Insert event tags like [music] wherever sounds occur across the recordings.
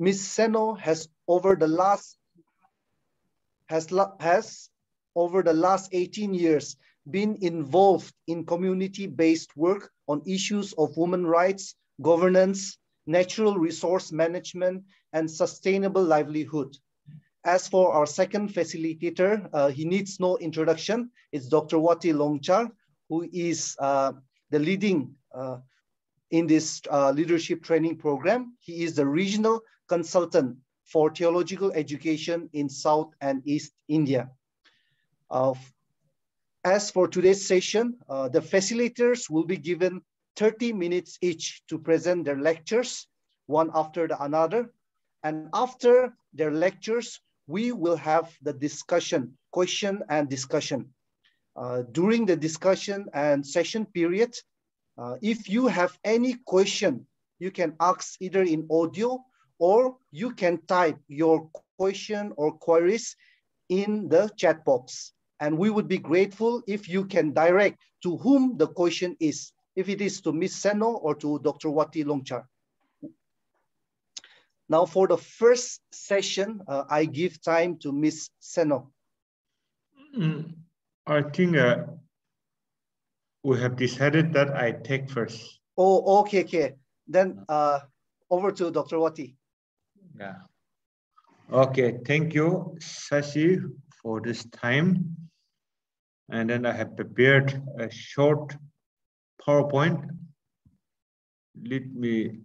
Ms. Seno has over the last has, has over the last 18 years been involved in community-based work on issues of women rights, governance, natural resource management, and sustainable livelihood. As for our second facilitator, uh, he needs no introduction. It's Dr. Wati Longchar, who is uh, the leading uh, in this uh, leadership training program. He is the regional consultant for theological education in South and East India. Uh, as for today's session, uh, the facilitators will be given 30 minutes each to present their lectures, one after the another. And after their lectures, we will have the discussion, question and discussion. Uh, during the discussion and session period, uh, if you have any question, you can ask either in audio or you can type your question or queries in the chat box. And we would be grateful if you can direct to whom the question is, if it is to Ms. Seno or to Dr. Wati Longchar. Now for the first session, uh, I give time to Ms. Seno. Mm, I think uh, we have decided that I take first. Oh, okay, okay. Then uh, over to Dr. Wati. Yeah. Okay, thank you, Sashi, for this time. And then I have prepared a short PowerPoint. Let me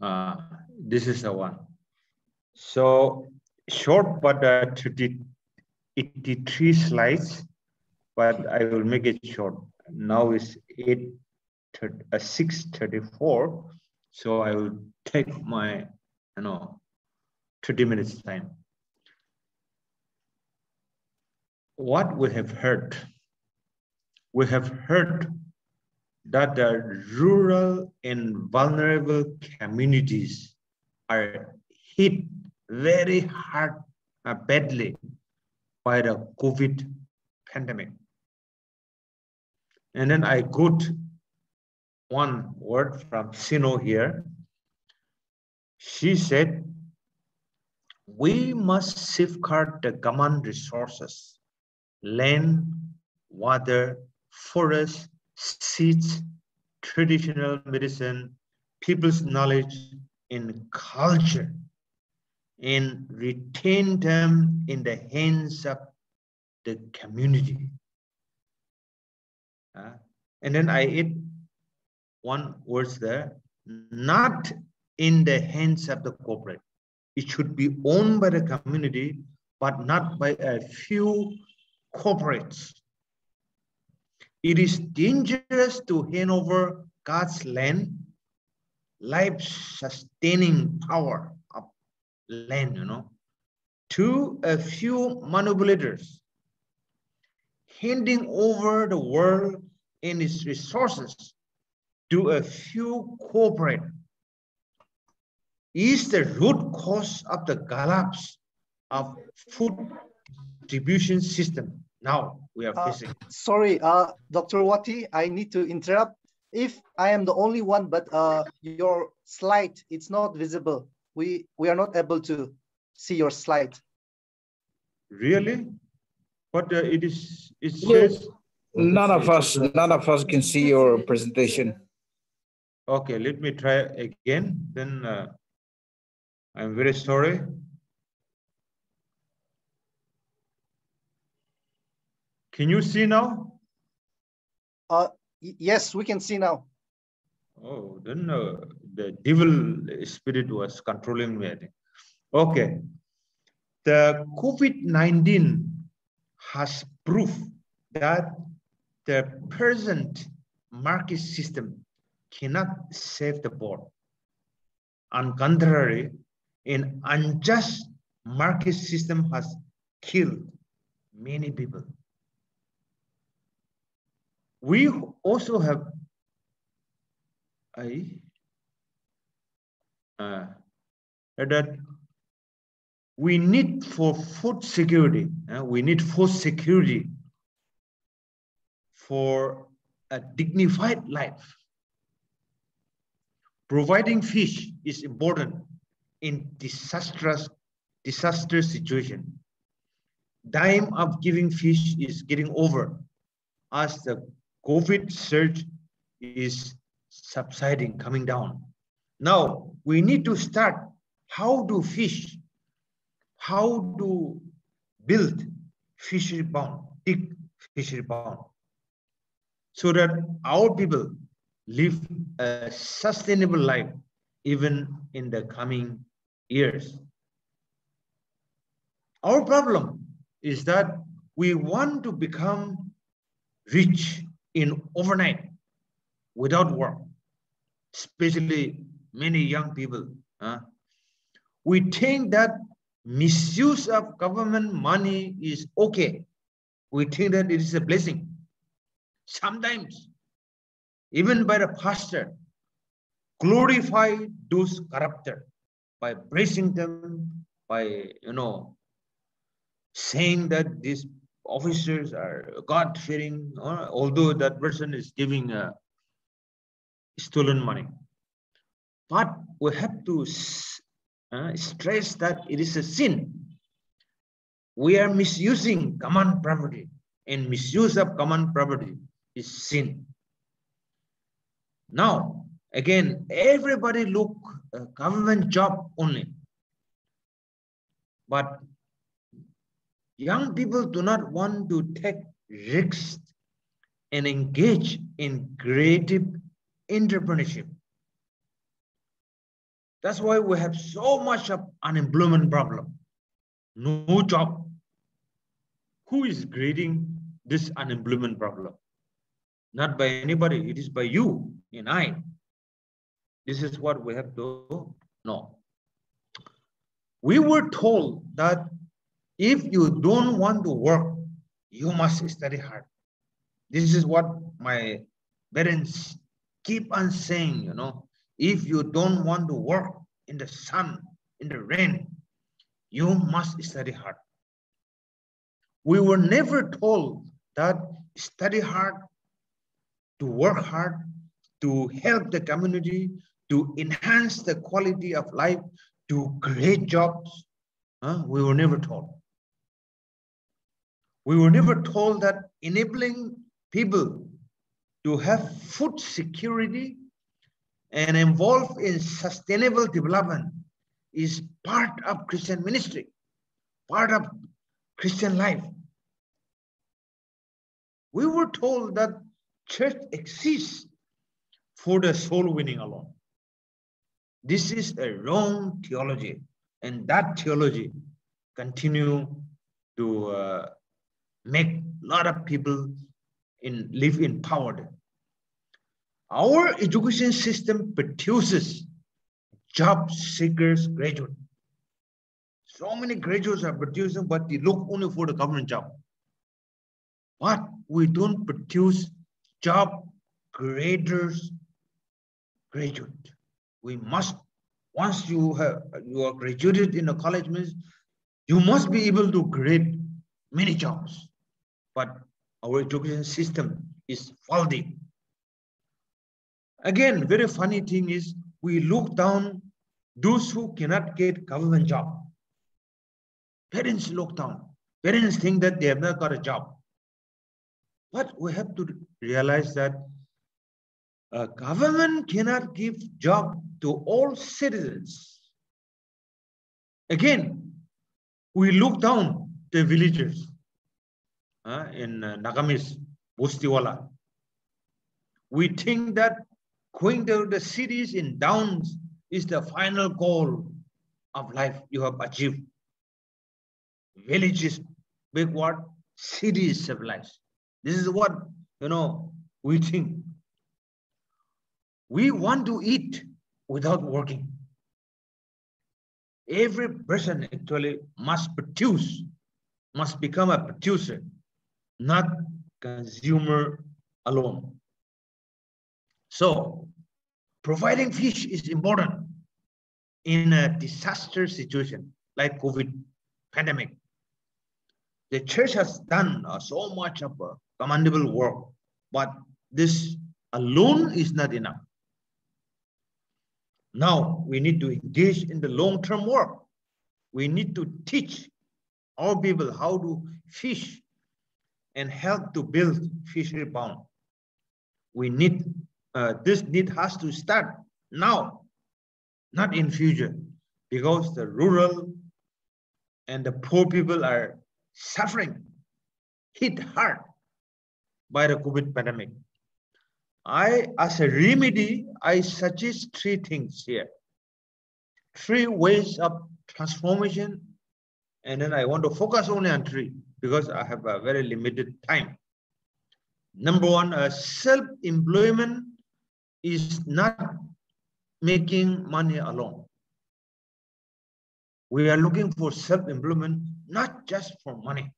uh, this is the one. So short, but uh, 30, 83 slides, but I will make it short. Now it's 8, uh, 6.34, so I will take my, you know, 30 minutes time. What we have heard, we have heard that the rural and vulnerable communities are hit very hard, uh, badly by the COVID pandemic. And then I quote one word from Seno here. She said, we must safeguard the common resources, land, water, forest, seeds, traditional medicine, people's knowledge and culture, and retain them in the hands of the community. Uh, and then I add one words there, not in the hands of the corporate. It should be owned by the community, but not by a few corporates. It is dangerous to hand over God's land, life-sustaining power of land, you know, to a few manipulators, handing over the world and its resources to a few corporate is the root cause of the collapse of food distribution system now we are uh, facing. Uh, sorry, uh, Dr. Wati, I need to interrupt. If I am the only one, but uh, your slide, it's not visible. We, we are not able to see your slide. Really? But uh, it is, it says... None of us, none of us can see your presentation. Okay, let me try again. Then uh, I'm very sorry. Can you see now? Uh, yes, we can see now. Oh, then uh, the devil spirit was controlling me. Okay. The COVID-19 has proved that the present market system cannot save the board. On contrary, an unjust market system has killed many people. We also have a uh, that we need for food security. Uh, we need food security for a dignified life. Providing fish is important in disastrous disaster situation. Time of giving fish is getting over as the COVID surge is subsiding, coming down. Now we need to start how to fish, how to build fishery pond, dig fishery pond, so that our people live a sustainable life even in the coming years. Our problem is that we want to become rich in overnight without work, especially many young people. Huh? We think that misuse of government money is okay. We think that it is a blessing. Sometimes, even by the pastor, glorify those corrupted by praising them, by, you know, saying that these officers are God-fearing, although that person is giving uh, stolen money. But we have to uh, stress that it is a sin. We are misusing common property, and misuse of common property is sin. Now, again, everybody look a government job only. But young people do not want to take risks and engage in creative entrepreneurship. That's why we have so much of unemployment problem. No job. Who is creating this unemployment problem? Not by anybody, it is by you and I. This is what we have to know. We were told that if you don't want to work, you must study hard. This is what my parents keep on saying, you know, if you don't want to work in the sun, in the rain, you must study hard. We were never told that study hard, to work hard, to help the community, to enhance the quality of life, to create jobs. Huh? We were never told. We were never told that enabling people to have food security and involved in sustainable development is part of Christian ministry, part of Christian life. We were told that church exists for the soul winning alone. This is a wrong theology, and that theology continue to uh, make a lot of people in live in poverty. Our education system produces job seekers graduate. So many graduates are producing, but they look only for the government job. But we don't produce job graders graduate. We must, once you have you are graduated in a college, means you must be able to grade many jobs. But our education system is faulty. Again, very funny thing is we look down those who cannot get government job. Parents look down. Parents think that they have not got a job. But we have to realize that a government cannot give job to all citizens. Again, we look down the villagers uh, in uh, Nagamese, Bustiwala. We think that going to the cities in downs is the final goal of life you have achieved. Villages, big what? Cities civilized. This is what, you know, we think. We want to eat without working. Every person actually must produce, must become a producer, not consumer alone. So providing fish is important in a disaster situation like COVID pandemic. The church has done uh, so much of uh, commendable work, but this alone is not enough. Now we need to engage in the long-term work. We need to teach our people how to fish and help to build fishery bound. We need, uh, this need has to start now, not in future, because the rural and the poor people are suffering, hit hard by the COVID pandemic. I, as a remedy, I suggest three things here. Three ways of transformation. And then I want to focus only on three because I have a very limited time. Number one, uh, self-employment is not making money alone. We are looking for self-employment, not just for money,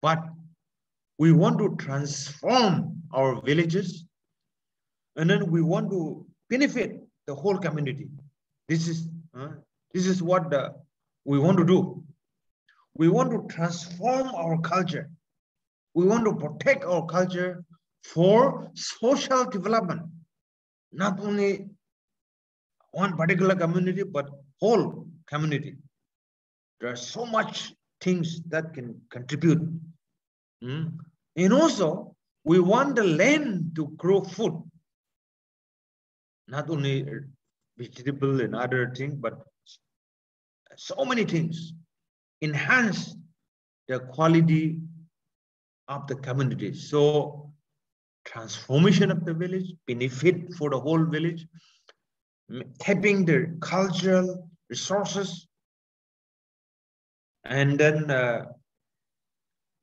but we want to transform our villages and then we want to benefit the whole community. This is, uh, this is what the, we want to do. We want to transform our culture. We want to protect our culture for social development, not only one particular community, but whole community. There are so much things that can contribute. Mm. And also, we want the land to grow food, not only vegetable and other things, but so many things. Enhance the quality of the community. So transformation of the village, benefit for the whole village, tapping the cultural resources, and then uh,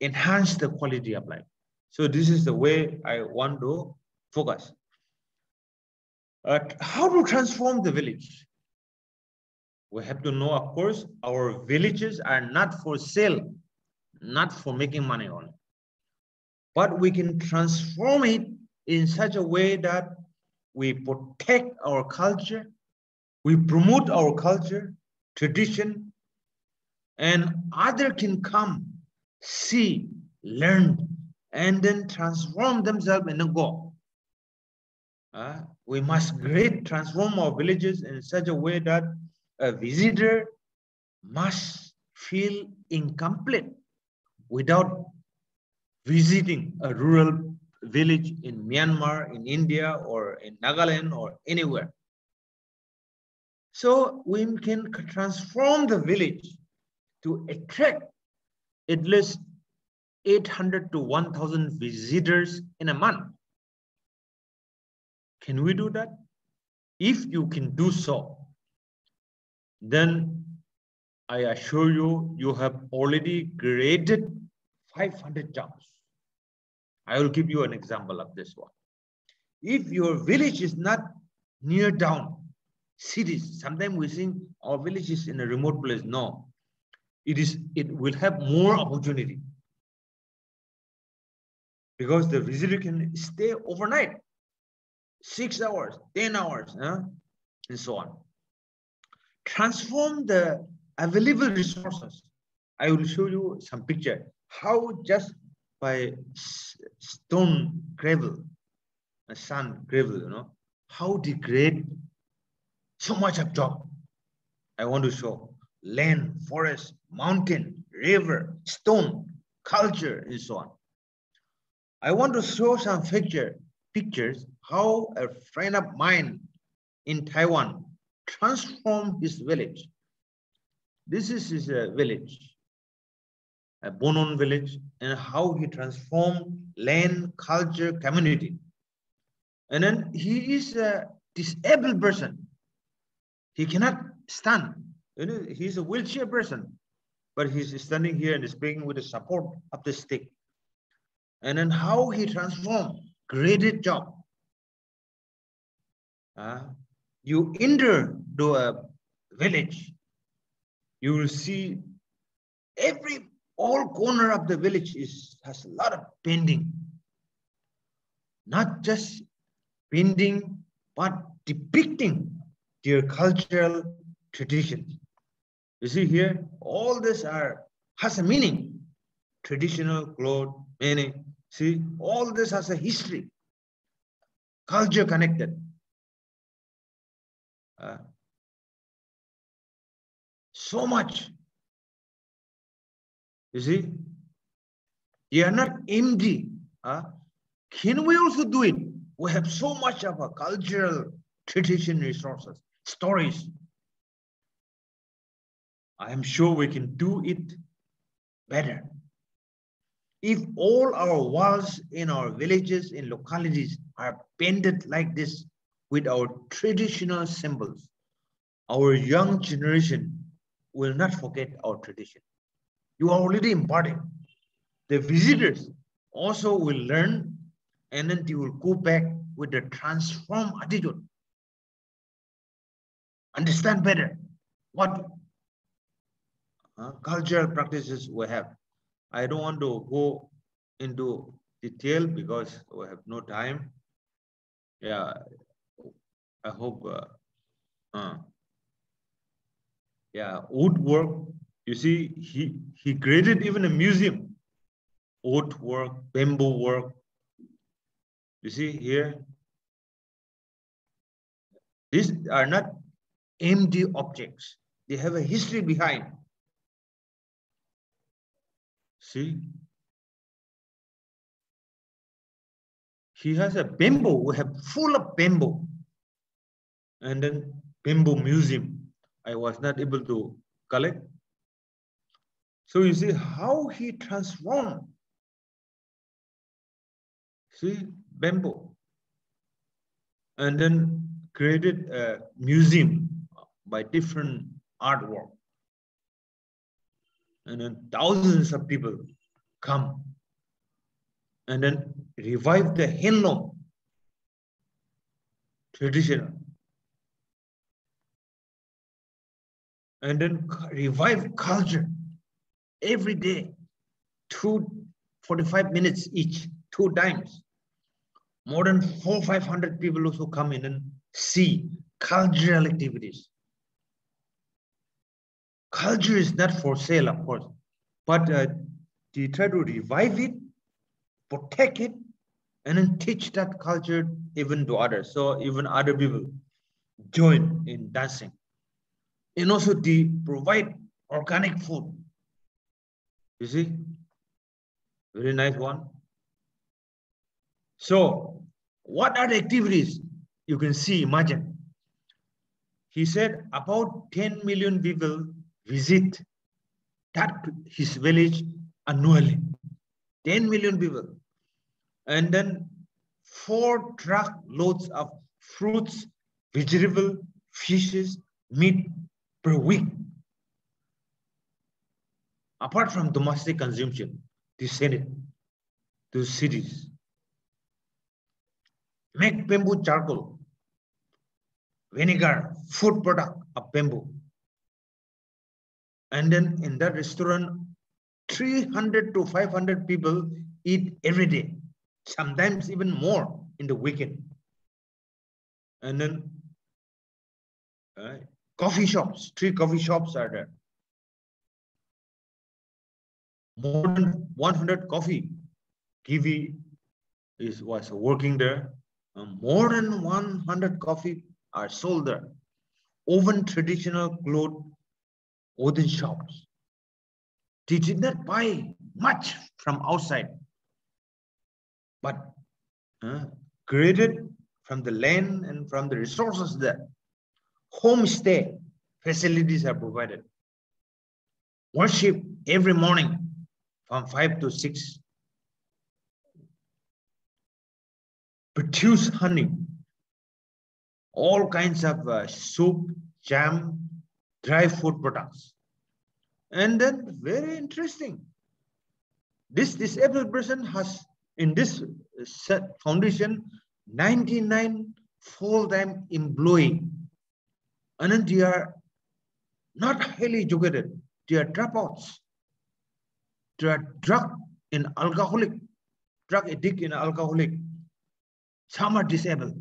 enhance the quality of life. So this is the way I want to focus. Uh, how to transform the village? We have to know, of course, our villages are not for sale, not for making money on it. But we can transform it in such a way that we protect our culture, we promote our culture, tradition, and other can come, see, learn, and then transform themselves and a go. Uh, we must great transform our villages in such a way that a visitor must feel incomplete without visiting a rural village in Myanmar, in India, or in Nagaland, or anywhere. So we can transform the village to attract at least 800 to 1000 visitors in a month. Can we do that? If you can do so, then I assure you, you have already created 500 jobs. I will give you an example of this one. If your village is not near down cities, sometimes we think our village is in a remote place. No, it is. It will have more opportunity because the visitor can stay overnight, six hours, 10 hours, huh? and so on. Transform the available resources. I will show you some picture, how just by stone gravel, a sand gravel, you know, how degrade so much of job. I want to show land, forest, mountain, river, stone, culture, and so on. I want to show some picture, pictures how a friend of mine in Taiwan transformed his village. This is his uh, village, a Bunun village, and how he transformed land, culture, community. And then he is a disabled person. He cannot stand. You know, he's a wheelchair person, but he's standing here and speaking with the support of the stick and then how he transformed, great job. Uh, you enter a village, you will see every all corner of the village is has a lot of painting. Not just painting, but depicting their cultural traditions. You see here, all this are has a meaning. Traditional clothes, meaning See, all this has a history, culture connected. Uh, so much. You see, you are not empty. Uh, can we also do it? We have so much of a cultural tradition resources, stories. I am sure we can do it better. If all our walls in our villages, in localities are painted like this with our traditional symbols, our young generation will not forget our tradition. You are already imparting. The visitors also will learn and then they will go back with a transformed attitude. Understand better what uh, cultural practices we have. I don't want to go into detail because we have no time. Yeah, I hope. Uh, uh, yeah, woodwork. You see, he he created even a museum. Woodwork, bamboo work. You see here. These are not empty objects. They have a history behind. See? He has a bamboo, we have full of bamboo. And then bamboo museum, I was not able to collect. So you see how he transformed. See, bamboo. And then created a museum by different artwork. And then thousands of people come. And then revive the handloom traditional. And then revive culture every day two 45 minutes each two times more than four 500 people also come in and see cultural activities culture is not for sale, of course, but uh, they try to revive it, protect it, and then teach that culture even to others. So even other people join in dancing. And also they provide organic food. You see? Very nice one. So what are the activities you can see, imagine. He said about 10 million people visit that his village annually. 10 million people. And then four truck loads of fruits, vegetable, fishes, meat per week. Apart from domestic consumption, they send to cities. Make bamboo charcoal, vinegar, food product of bamboo. And then in that restaurant, 300 to 500 people eat every day, sometimes even more in the weekend. And then uh, coffee shops, three coffee shops are there. More than 100 coffee. Kiwi is was working there. Uh, more than 100 coffee are sold there. Oven traditional cloth wooden shops. They did not buy much from outside, but uh, created from the land and from the resources there. Homestay facilities are provided. Worship every morning from 5 to 6. Produce honey. All kinds of uh, soup, jam, dry food products. And then very interesting, this disabled person has in this foundation 99 full-time employee and then they are not highly educated, they are dropouts. Drug in alcoholic, drug addict in alcoholic. Some are disabled.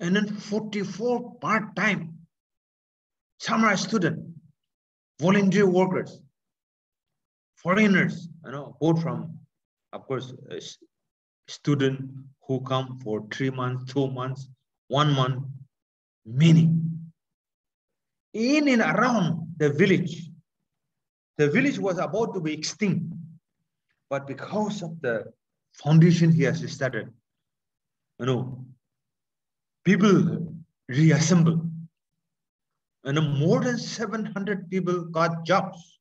And then 44 part-time some are students, volunteer workers, foreigners, you know, both from of course, uh, a student who come for three months, two months, one month, many. In and around the village, the village was about to be extinct, but because of the foundation he has started, you know, people reassemble. And more than 700 people got jobs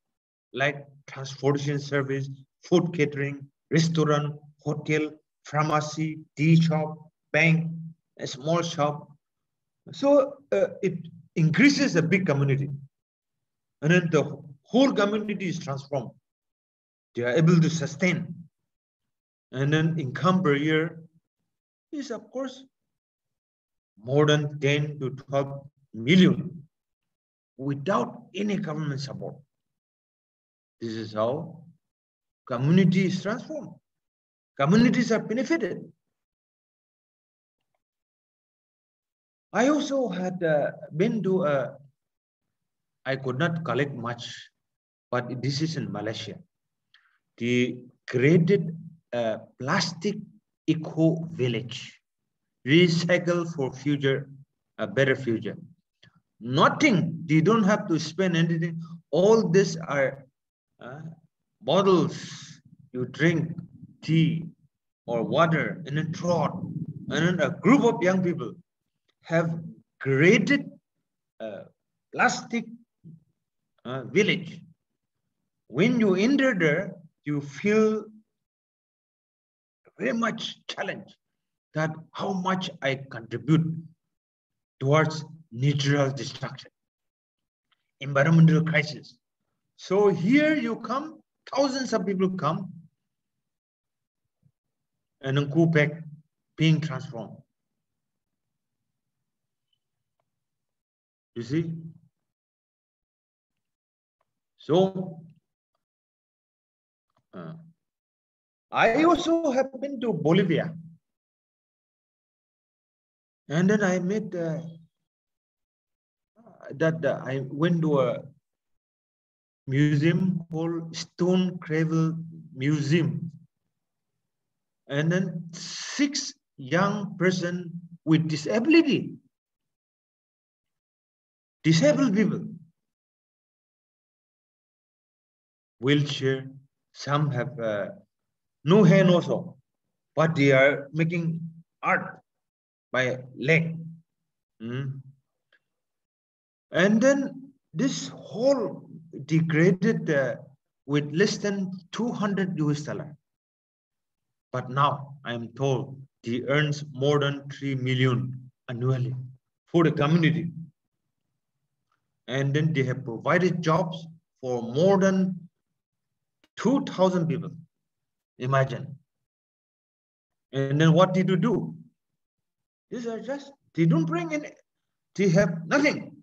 like transportation service, food catering, restaurant, hotel, pharmacy, tea shop, bank, a small shop. So uh, it increases a big community. And then the whole community is transformed. They are able to sustain. And then income per year is, of course, more than 10 to 12 million without any government support. This is how community is transformed. Communities are benefited. I also had uh, been to a, I could not collect much, but this is in Malaysia. They created a plastic eco village, recycle for future, a better future. Nothing, they don't have to spend anything. All these are uh, bottles you drink tea or water in a trot, and a group of young people have created a plastic uh, village. When you enter there, you feel very much challenged that how much I contribute towards natural destruction, environmental crisis. So here you come, thousands of people come, and go back being transformed. You see? So, uh, I also have been to Bolivia. And then I met uh, that uh, I went to a museum called Stone Cradle Museum. And then six young person with disability, disabled people, wheelchair, some have uh, no hand also, but they are making art by leg. Mm. And then this whole degraded uh, with less than 200 US dollar. But now I am told he earns more than 3 million annually for the community. And then they have provided jobs for more than 2,000 people. Imagine. And then what did you do? These are just, they don't bring in, they have nothing.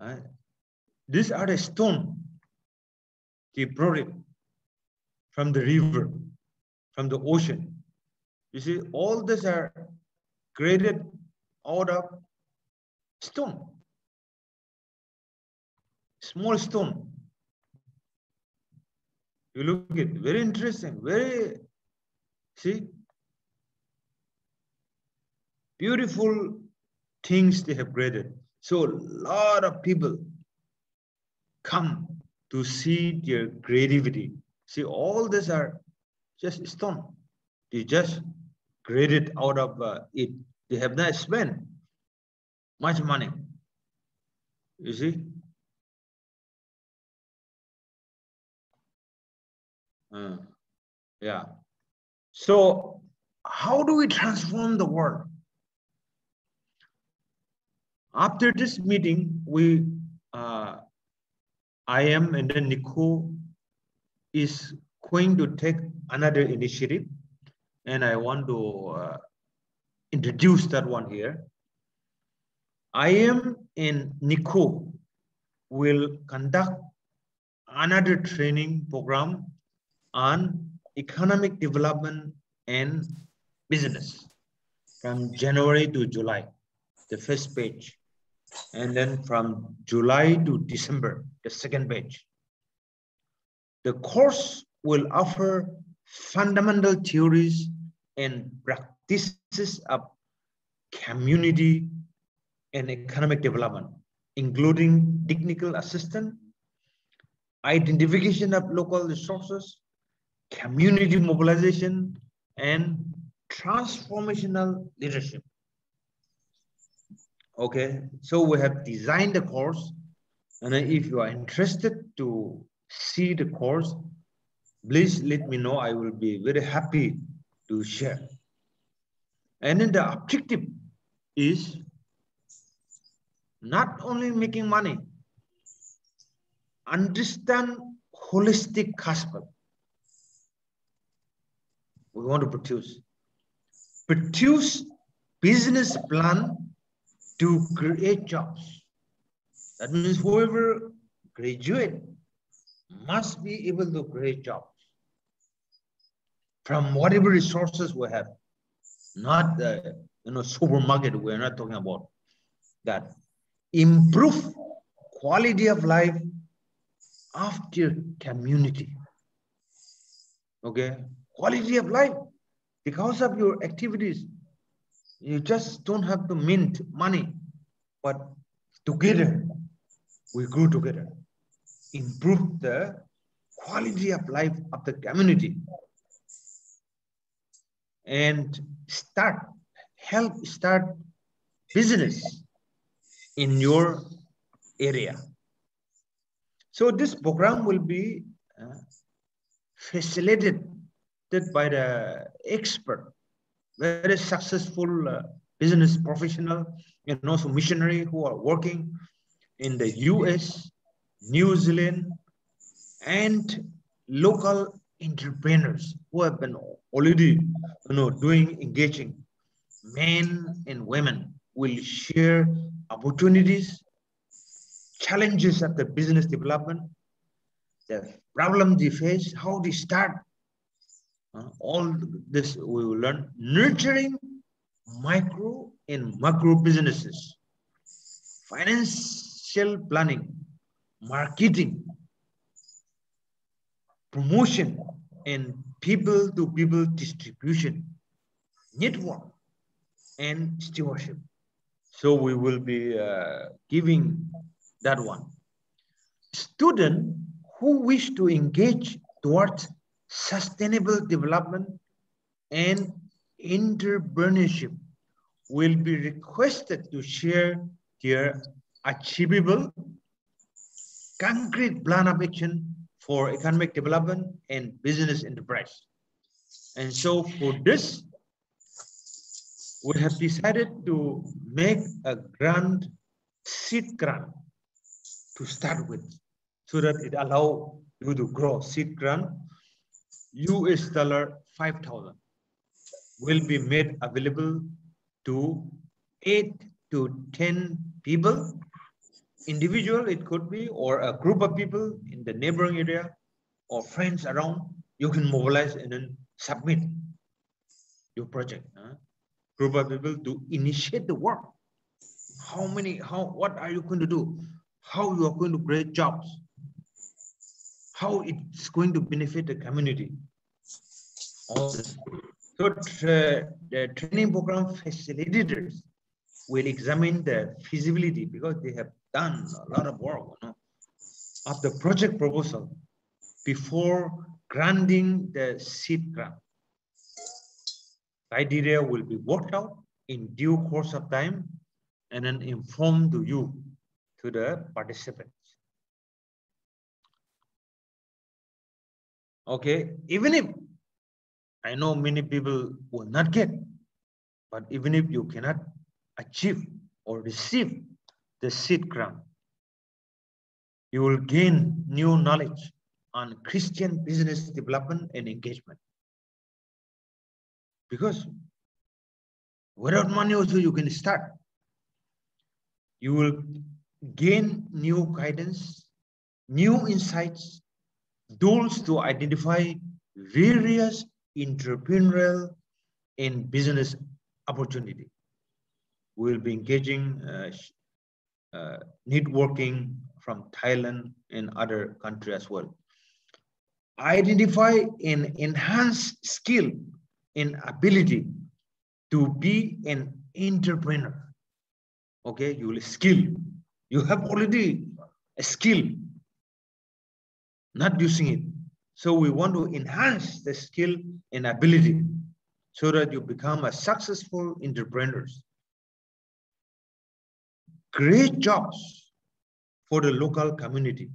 Uh, these are the stone. They brought it from the river, from the ocean. You see, all these are created out of stone. Small stone. You look at it, very interesting, very, see, beautiful things they have created. So a lot of people come to see their creativity. See, all these are just stone. They just created out of uh, it. They have not spent much money. You see? Uh, yeah. So how do we transform the world? After this meeting, we, uh, IM and then NECU is going to take another initiative and I want to uh, introduce that one here. IM and NECU will conduct another training program on economic development and business from January to July, the first page. And then from July to December, the second page. The course will offer fundamental theories and practices of community and economic development, including technical assistance, identification of local resources, community mobilization, and transformational leadership. Okay, so we have designed the course, and if you are interested to see the course, please let me know. I will be very happy to share. And then the objective is not only making money, understand holistic gospel. We want to produce. Produce business plan to create jobs. That means whoever graduate must be able to create jobs from whatever resources we have, not the you know supermarket. We're not talking about that. Improve quality of life after community. Okay, quality of life because of your activities. You just don't have to mint money, but together we grow together, improve the quality of life of the community, and start help start business in your area. So this program will be uh, facilitated by the expert, very successful uh, business professional and also missionary who are working in the US, New Zealand, and local entrepreneurs who have been already you know, doing engaging. Men and women will share opportunities, challenges of the business development, the problem they face, how they start. Uh, all this we will learn. Nurturing micro and macro businesses, financial planning, marketing, promotion, and people-to-people distribution, network, and stewardship. So we will be uh, giving that one. Student who wish to engage towards sustainable development and entrepreneurship will be requested to share their achievable concrete plan of action for economic development and business enterprise. And so for this, we have decided to make a grant, seed grant to start with, so that it allow you to grow seed grant. US dollar 5,000 will be made available to eight to 10 people. Individual it could be or a group of people in the neighboring area or friends around you can mobilize and then submit your project huh? group of people to initiate the work. How many how what are you going to do? How you are going to create jobs how it's going to benefit the community so tra the training program facilitators will examine the feasibility because they have done a lot of work you know, of the project proposal before granting the seed grant. Criteria will be worked out in due course of time and then informed to you, to the participants. Okay, even if I know many people will not get, but even if you cannot achieve or receive the seed grant. You will gain new knowledge on Christian business development and engagement. Because without money also you can start. You will gain new guidance, new insights, tools to identify various entrepreneurial and business opportunity. We'll be engaging uh, uh, networking from Thailand and other countries as well. identify and enhance skill and ability to be an entrepreneur. Okay, you will skill. You have already a skill, not using it. So we want to enhance the skill and ability so that you become a successful entrepreneurs. Great jobs for the local community.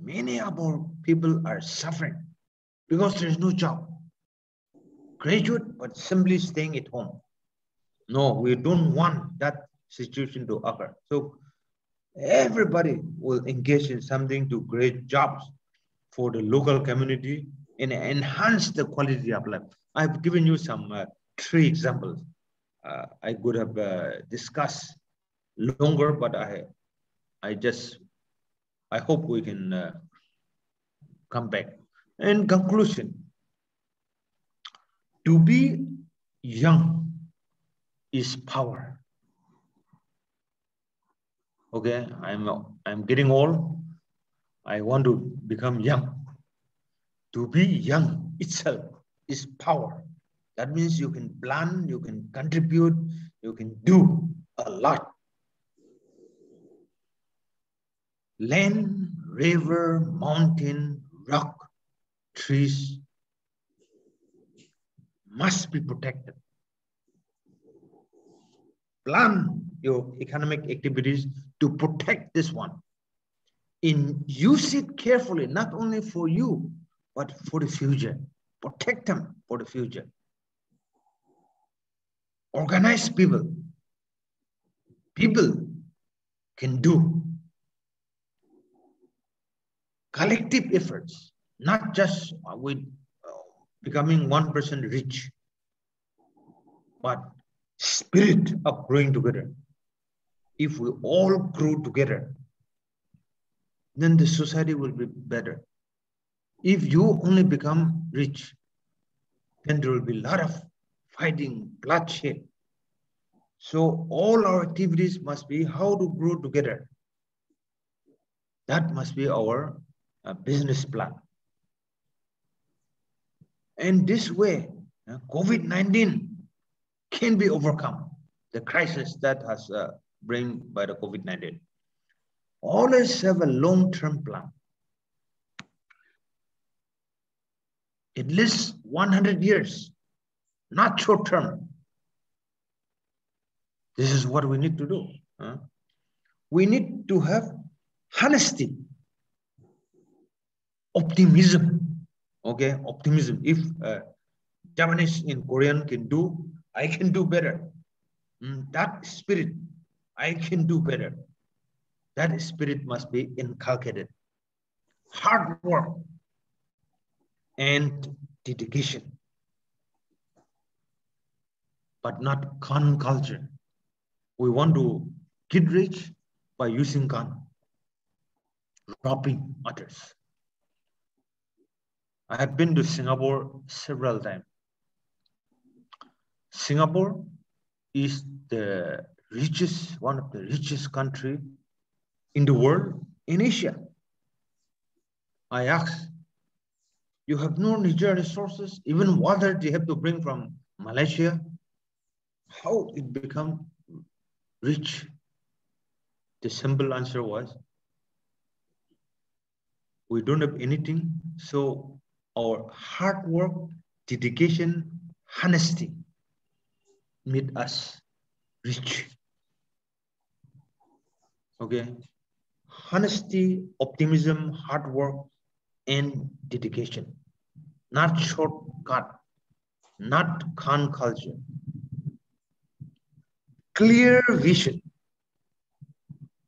Many of our people are suffering because there is no job. Graduate, but simply staying at home. No, we don't want that situation to occur. So everybody will engage in something to create jobs for the local community and enhance the quality of life. I've given you some uh, three examples. Uh, I could have uh, discussed longer, but I, I just, I hope we can uh, come back. In conclusion, to be young is power. Okay, I'm I'm getting old. I want to become young. To be young itself is power. That means you can plan, you can contribute, you can do a lot. Land, river, mountain, rock, trees must be protected. Plan your economic activities to protect this one. In use it carefully, not only for you, but for the future. Protect them for the future. Organize people. People can do collective efforts, not just with uh, becoming one person rich, but spirit of growing together. If we all grow together, then the society will be better. If you only become rich, then there will be a lot of fighting, bloodshed. So all our activities must be how to grow together. That must be our uh, business plan. And this way, uh, COVID-19 can be overcome, the crisis that has uh, bring by the COVID-19. Always have a long-term plan. at least 100 years, not short term. This is what we need to do. Huh? We need to have honesty, optimism. Okay, optimism. If uh, Japanese in Korean can do, I can do better. Mm, that spirit, I can do better. That spirit must be inculcated. Hard work, and dedication, but not con culture. We want to get rich by using con, robbing others. I have been to Singapore several times. Singapore is the richest, one of the richest country in the world in Asia. I asked you have no natural resources, even water you have to bring from Malaysia. How it become rich? The simple answer was, we don't have anything, so our hard work, dedication, honesty made us rich. Okay? Honesty, optimism, hard work, and dedication, not shortcut, not con culture. Clear vision.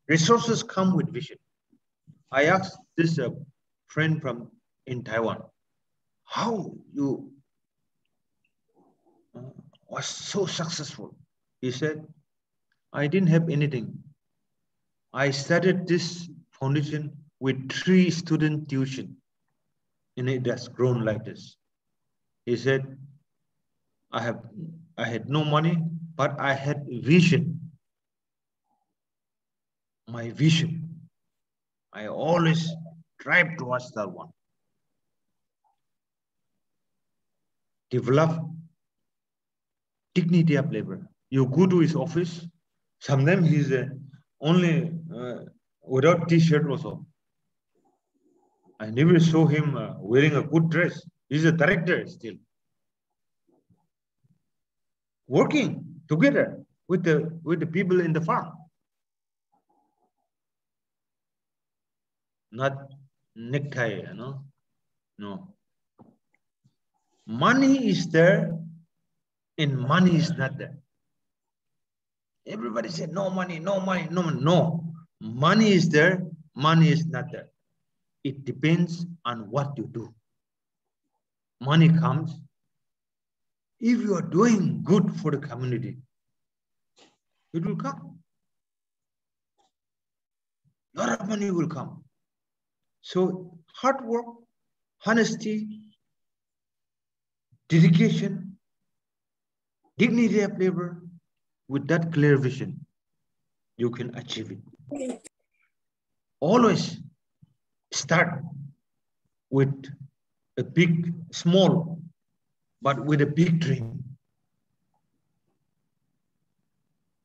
Resources come with vision. I asked this uh, friend from in Taiwan, how you uh, was so successful. He said, I didn't have anything. I started this foundation with three student tuition and it has grown like this. He said, I have I had no money, but I had vision. My vision. I always drive towards that one. Develop dignity of labor. You go to his office, sometimes he's uh, only uh, without t-shirt also. I never saw him uh, wearing a good dress. He's a director still. Working together with the with the people in the farm. Not necktie, you know. No. Money is there and money is not there. Everybody said no money, no money, no money. No. Money is there, money is not there. It depends on what you do. Money comes if you are doing good for the community, it will come. A lot of money will come. So hard work, honesty, dedication, dignity of labor, with that clear vision, you can achieve it. Always start with a big, small but with a big dream.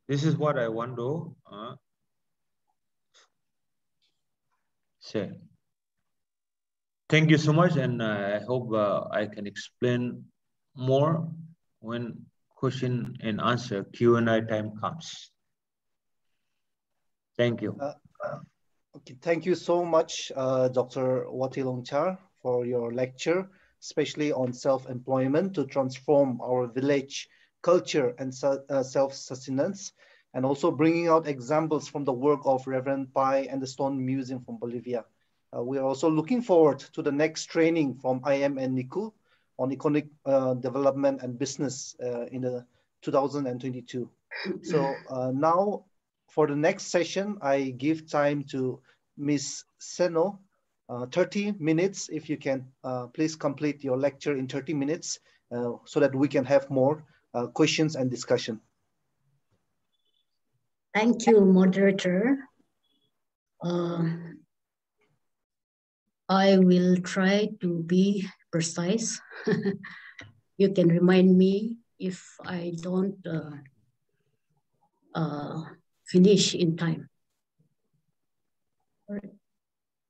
This is what I want to uh, say. Thank you so much, and uh, I hope uh, I can explain more when question and answer Q&A time comes. Thank you. Uh, okay, thank you so much, uh, Dr. Wati Longchar, for your lecture especially on self-employment to transform our village culture and uh, self-sustenance, and also bringing out examples from the work of Reverend Pai and the Stone Museum from Bolivia. Uh, we are also looking forward to the next training from IM and NECU on economic uh, development and business uh, in the 2022. So uh, now for the next session, I give time to Ms. Seno uh, 30 minutes, if you can, please complete your lecture in 30 minutes so that we can have more questions and discussion. Thank you, moderator. Uh, I will try to be precise. [laughs] you can remind me if I don't finish in time.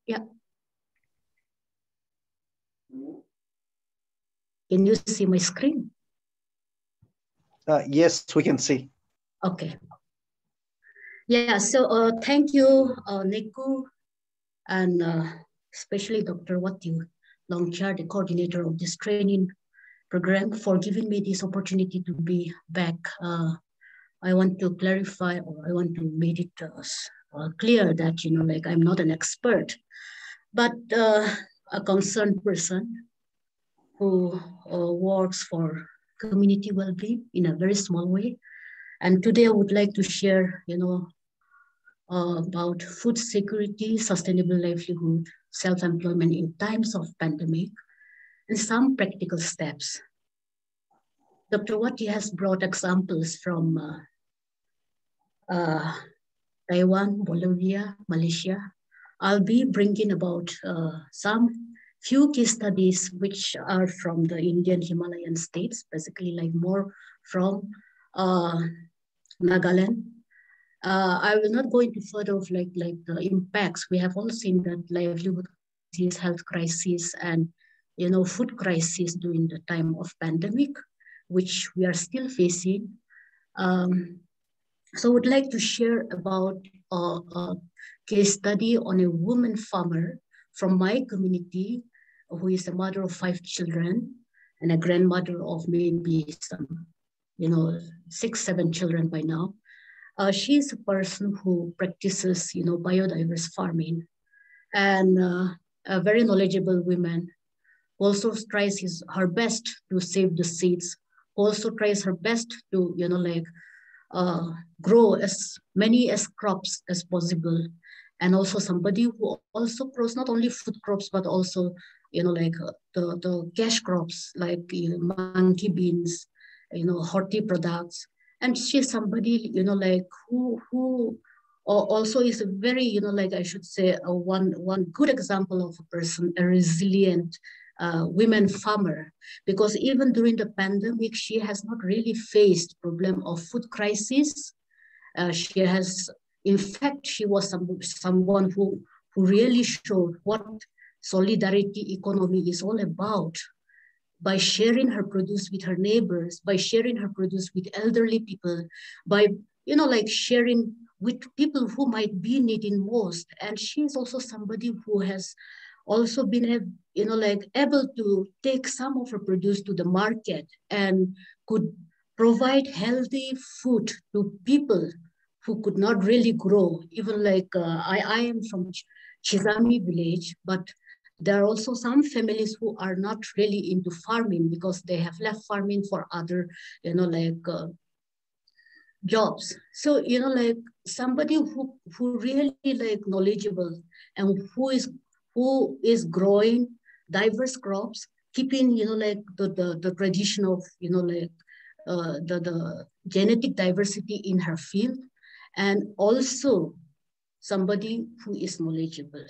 Yeah. Can you see my screen? Uh, yes, we can see. Okay. Yeah, so uh, thank you, uh, NECU, and uh, especially Dr. Wati Longchar, the coordinator of this training program, for giving me this opportunity to be back. Uh, I want to clarify, or I want to make it uh, uh, clear that, you know, like I'm not an expert, but uh, a concerned person who uh, works for community well-being in a very small way. And today I would like to share, you know, uh, about food security, sustainable livelihood, self-employment in times of pandemic, and some practical steps. Dr. Wati has brought examples from uh, uh, Taiwan, Bolivia, Malaysia. I'll be bringing about uh, some few case studies which are from the Indian Himalayan states, basically like more from uh, Nagaland. Uh, I will not go into further of like, like the impacts. We have all seen that livelihood crisis, health crisis, and you know food crisis during the time of pandemic, which we are still facing. Um, so I would like to share about a, a case study on a woman farmer from my community who is a mother of five children and a grandmother of maybe some, you know, six, seven children by now. Uh, she's a person who practices, you know, biodiverse farming and uh, a very knowledgeable woman also tries his, her best to save the seeds, also tries her best to, you know, like uh, grow as many as crops as possible. And also somebody who also grows not only food crops, but also you know, like the, the cash crops, like you know, monkey beans, you know, horti products. And she's somebody, you know, like who, who also is a very, you know, like I should say, a one, one good example of a person, a resilient uh, women farmer, because even during the pandemic, she has not really faced problem of food crisis. Uh, she has, in fact, she was some, someone who, who really showed what solidarity economy is all about by sharing her produce with her neighbors, by sharing her produce with elderly people, by, you know, like sharing with people who might be needing most. And she is also somebody who has also been, you know, like able to take some of her produce to the market and could provide healthy food to people who could not really grow. Even like uh, I, I am from Chizami village, but there are also some families who are not really into farming because they have left farming for other, you know, like uh, jobs. So, you know, like somebody who, who really like knowledgeable and who is who is growing diverse crops, keeping, you know, like the, the, the tradition of, you know, like uh, the, the genetic diversity in her field, and also somebody who is knowledgeable.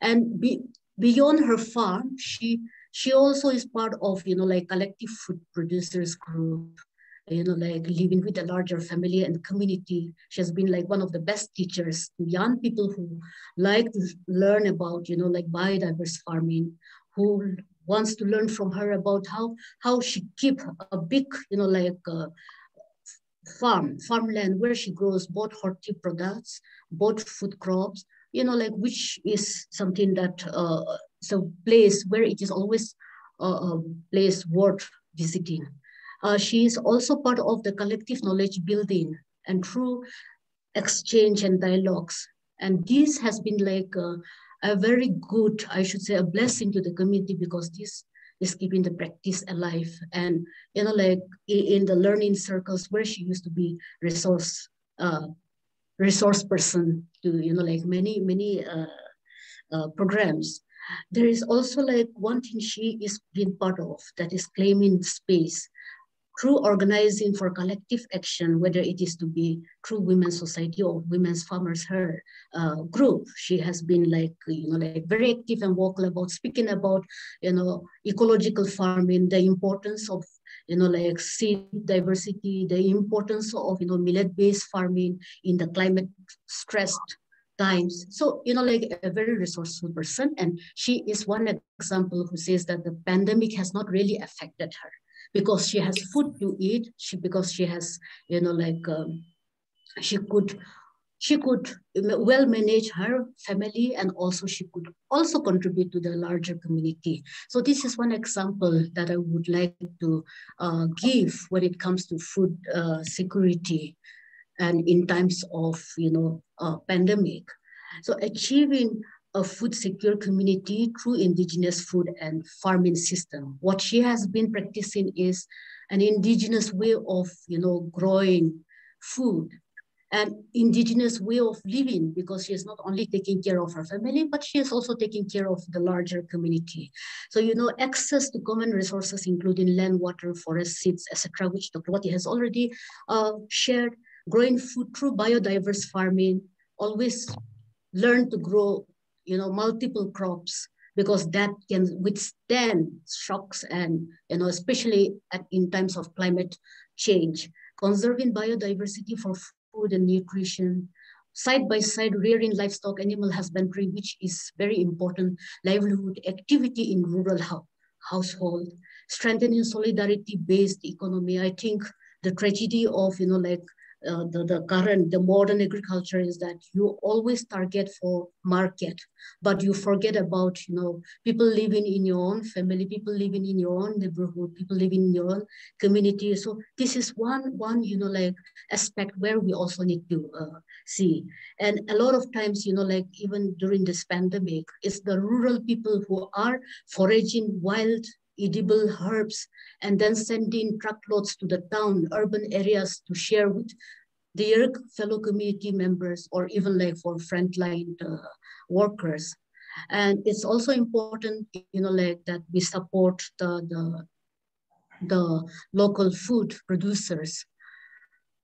And be, beyond her farm, she she also is part of, you know, like collective food producers group, you know, like living with a larger family and community. She has been like one of the best teachers to young people who like to learn about, you know, like biodiverse farming, who wants to learn from her about how, how she keep a big, you know, like uh, farm, farmland where she grows both horti products, both food crops, you know, like which is something that, uh, a place where it is always a, a place worth visiting. Uh, she is also part of the collective knowledge building and through exchange and dialogues. And this has been like a, a very good, I should say, a blessing to the community because this is keeping the practice alive. And, you know, like in the learning circles where she used to be resource, uh, resource person to, you know, like many, many uh, uh, programs. There is also like one thing she is being part of that is claiming space through organizing for collective action, whether it is to be through Women's Society or Women's Farmers Her uh, group, she has been like, you know, like very active and vocal about speaking about, you know, ecological farming, the importance of, you know, like seed diversity, the importance of, you know, millet-based farming in the climate stressed times. So, you know, like a very resourceful person. And she is one example who says that the pandemic has not really affected her because she has food to eat, she because she has, you know, like um, she could she could well manage her family and also she could also contribute to the larger community. So this is one example that I would like to uh, give when it comes to food uh, security and in times of, you know, uh, pandemic. So achieving a food secure community through indigenous food and farming system. What she has been practicing is an indigenous way of, you know, growing food and indigenous way of living because she is not only taking care of her family, but she is also taking care of the larger community. So, you know, access to common resources, including land, water, forest, seeds, etc., which Dr. Wati has already uh, shared, growing food through biodiverse farming, always learn to grow you know, multiple crops because that can withstand shocks and, you know, especially at, in times of climate change. Conserving biodiversity for food and nutrition, side by side rearing livestock animal husbandry, which is very important livelihood activity in rural household, strengthening solidarity-based economy. I think the tragedy of, you know, like uh, the, the current, the modern agriculture is that you always target for market, but you forget about, you know, people living in your own family, people living in your own neighborhood, people living in your own community. So this is one, one you know, like aspect where we also need to uh, see. And a lot of times, you know, like even during this pandemic, it's the rural people who are foraging wild edible herbs, and then sending truckloads to the town, urban areas to share with their fellow community members or even like for frontline uh, workers. And it's also important, you know, like that we support the, the, the local food producers.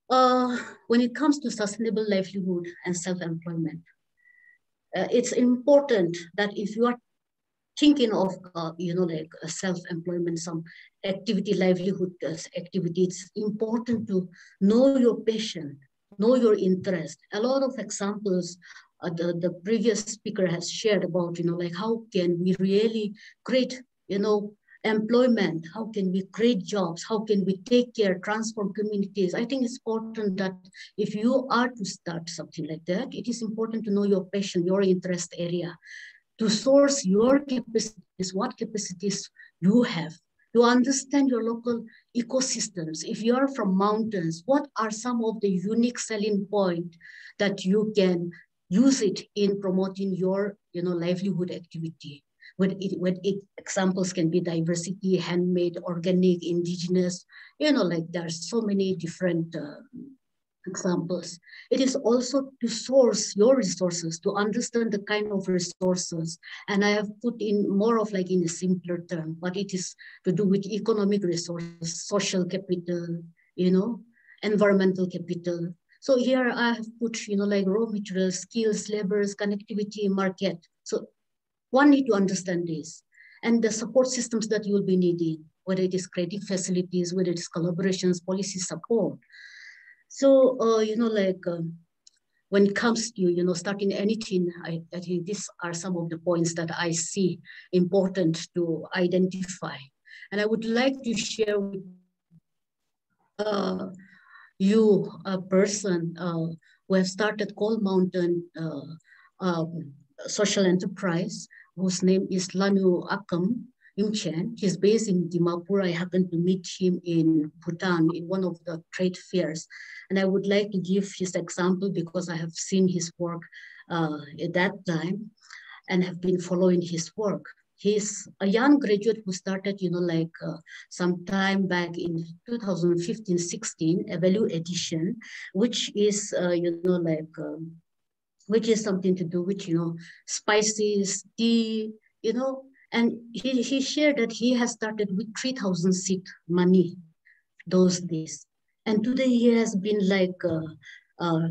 uh, when it comes to sustainable livelihood and self-employment, uh, it's important that if you are thinking of, uh, you know, like self-employment, some activity, livelihood uh, activity, it's important to know your passion, know your interest. A lot of examples uh, the, the previous speaker has shared about, you know, like how can we really create, you know, employment, how can we create jobs, how can we take care, transform communities. I think it's important that if you are to start something like that, it is important to know your passion, your interest area, to source your capacities, what capacities you have, to understand your local ecosystems. If you are from mountains, what are some of the unique selling point that you can use it in promoting your you know, livelihood activity? When, it, when it, examples can be diversity, handmade, organic, indigenous, you know, like there are so many different uh, examples. It is also to source your resources, to understand the kind of resources. And I have put in more of like in a simpler term, but it is to do with economic resources, social capital, you know, environmental capital. So here I have put, you know, like raw materials, skills, labors, connectivity, market. So one need to understand this and the support systems that you will be needing, whether it is credit facilities, whether it is collaborations, policy support. So, uh, you know, like um, when it comes to, you know, starting anything, I, I think these are some of the points that I see important to identify. And I would like to share with uh, you, a person uh, who have started Cold Mountain uh, um, Social Enterprise, whose name is Lanu Akam Imchen. He's based in Dimapur. I happened to meet him in Bhutan in one of the trade fairs. And I would like to give his example because I have seen his work uh, at that time and have been following his work. He's a young graduate who started, you know, like uh, some time back in 2015-16, a value addition, which is, uh, you know, like, um, which is something to do with, you know, spices, tea, you know, and he, he shared that he has started with 3,000 seed money those days. And today he has been like, uh, uh,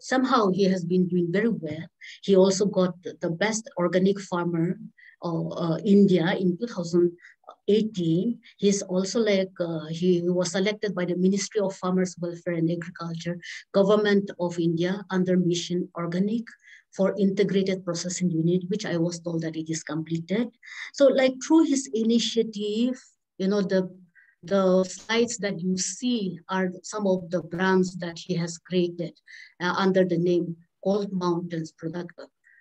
somehow he has been doing very well. He also got the best organic farmer of uh, India in 2018. He's also like, uh, he was selected by the Ministry of Farmers Welfare and Agriculture, Government of India under Mission Organic for integrated processing unit, which I was told that it is completed. So like through his initiative, you know, the, the slides that you see are some of the brands that he has created uh, under the name Cold Mountains product,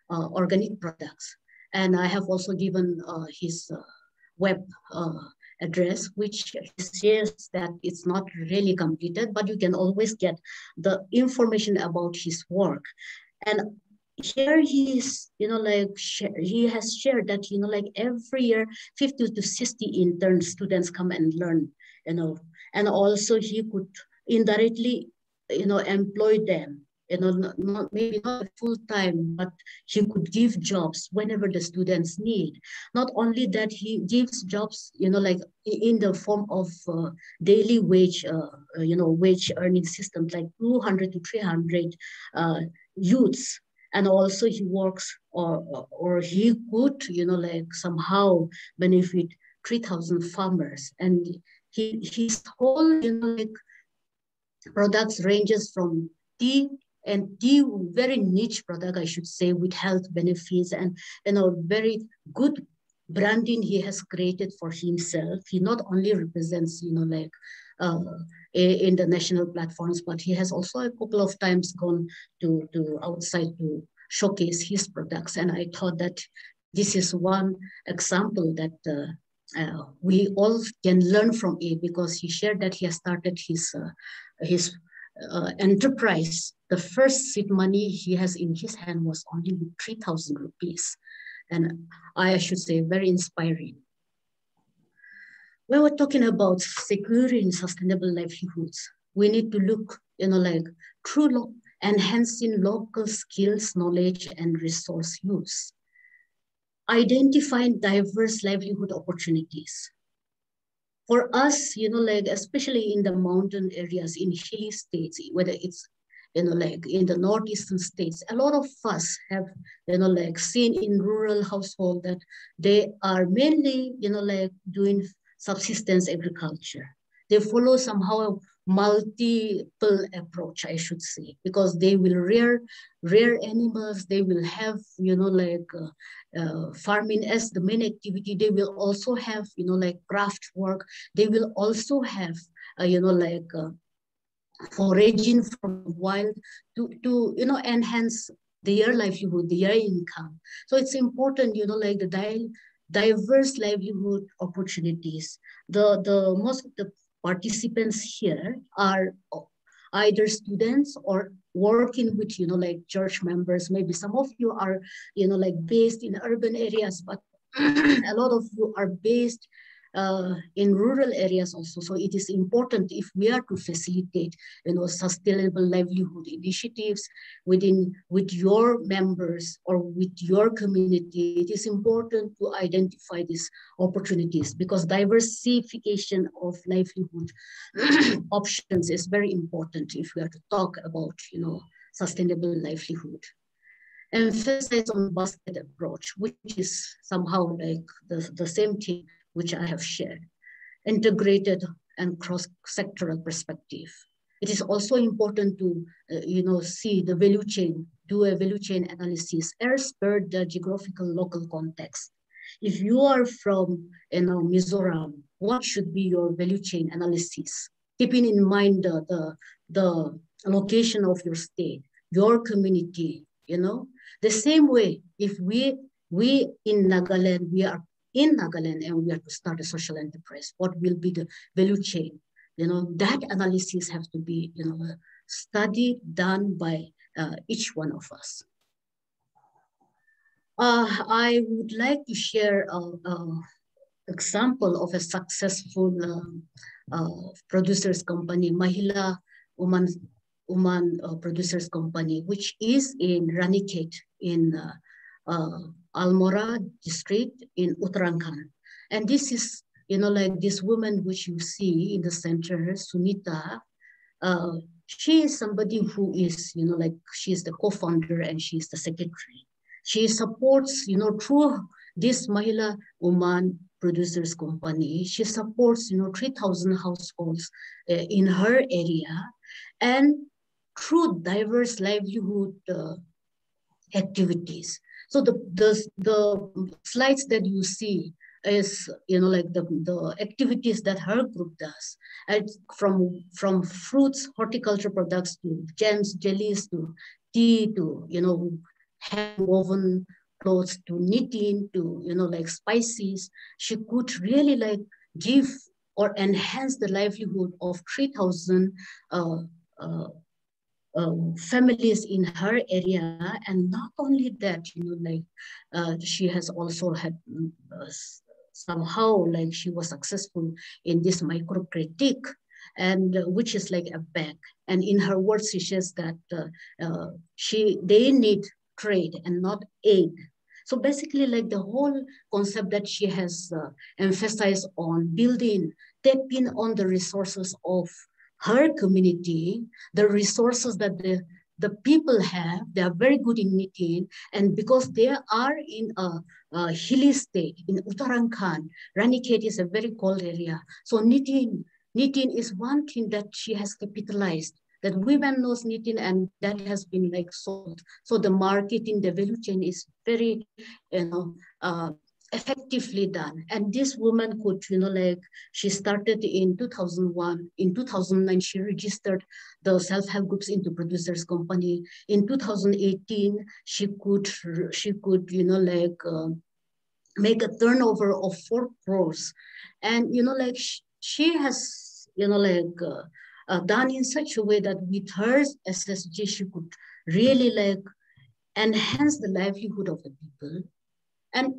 uh, organic products. And I have also given uh, his uh, web uh, address, which says that it's not really completed, but you can always get the information about his work. And here he you know, like he has shared that, you know, like every year, 50 to 60 intern students come and learn, you know, and also he could indirectly, you know, employ them, you know, not, not maybe not full time, but he could give jobs whenever the students need. Not only that, he gives jobs, you know, like in the form of uh, daily wage, uh, you know, wage earning systems, like 200 to 300 uh, youths and also he works or or he could you know like somehow benefit 3000 farmers. And he his whole you know like products ranges from tea and tea very niche product i should say with health benefits and you know very good branding he has created for himself. He not only represents you know like in the national platforms, but he has also a couple of times gone to, to outside to showcase his products. And I thought that this is one example that uh, uh, we all can learn from it because he shared that he has started his, uh, his uh, enterprise. The first seed money he has in his hand was only 3,000 rupees. And I should say very inspiring when we're talking about securing sustainable livelihoods, we need to look, you know, like through lo enhancing local skills, knowledge, and resource use. Identifying diverse livelihood opportunities. for us, you know, like especially in the mountain areas, in hilly states, whether it's you know, like in the northeastern states, a lot of us have, you know, like seen in rural household that they are mainly, you know, like doing subsistence agriculture. They follow somehow multiple approach, I should say, because they will rear rear animals. They will have, you know, like uh, uh, farming as the main activity. They will also have, you know, like craft work. They will also have, uh, you know, like uh, foraging from wild to, to, you know, enhance their livelihood, their income. So it's important, you know, like the di diverse livelihood opportunities. The, the most of the participants here are either students or working with, you know, like church members. Maybe some of you are, you know, like based in urban areas, but [clears throat] a lot of you are based uh, in rural areas also. So it is important if we are to facilitate, you know, sustainable livelihood initiatives within with your members or with your community. It is important to identify these opportunities because diversification of livelihood [clears throat] options is very important if we are to talk about, you know, sustainable livelihood emphasize on basket approach, which is somehow like the, the same thing which I have shared, integrated and cross-sectoral perspective. It is also important to, uh, you know, see the value chain, do a value chain analysis as per the geographical local context. If you are from, you know, Mizoram, what should be your value chain analysis? Keeping in mind the, the, the location of your state, your community, you know? The same way, if we, we in Nagaland, we are in Nagaland and we are to start a social enterprise. What will be the value chain? You know, that analysis has to be, you know, a study done by uh, each one of us. Uh, I would like to share an example of a successful uh, uh, producers company, Mahila Umang, Umang uh, Producers Company, which is in Ranikhet in uh, Almora district in Uttarakhand. And this is, you know, like this woman which you see in the center, Sunita, uh, she is somebody who is, you know, like she is the co-founder and she is the secretary. She supports, you know, through this Mahila Umang Producers Company, she supports, you know, 3,000 households uh, in her area and through diverse livelihood uh, activities. So the, the, the slides that you see is, you know, like the, the activities that her group does. And from, from fruits, horticulture products to gems, jellies to tea to, you know, hand woven clothes to knitting to, you know, like spices. She could really like give or enhance the livelihood of 3,000 uh, uh, um, families in her area. And not only that, you know, like uh, she has also had uh, somehow like she was successful in this micro critique and uh, which is like a bag. And in her words, she says that uh, uh, she they need trade and not aid. So basically, like the whole concept that she has uh, emphasized on building, tapping on the resources of her community, the resources that the, the people have, they are very good in knitting. And because they are in a, a hilly state, in Uttarakhand, Ranikhet is a very cold area. So knitting, knitting is one thing that she has capitalized that women knows knitting and that has been like sold. So the marketing, the value chain is very, you know, uh, effectively done. And this woman could, you know, like she started in 2001. In 2009, she registered the self-help groups into producers company. In 2018, she could, she could, you know, like uh, make a turnover of four crores. And, you know, like she, she has, you know, like uh, uh, done in such a way that with her SSG, she could really like enhance the livelihood of the people. And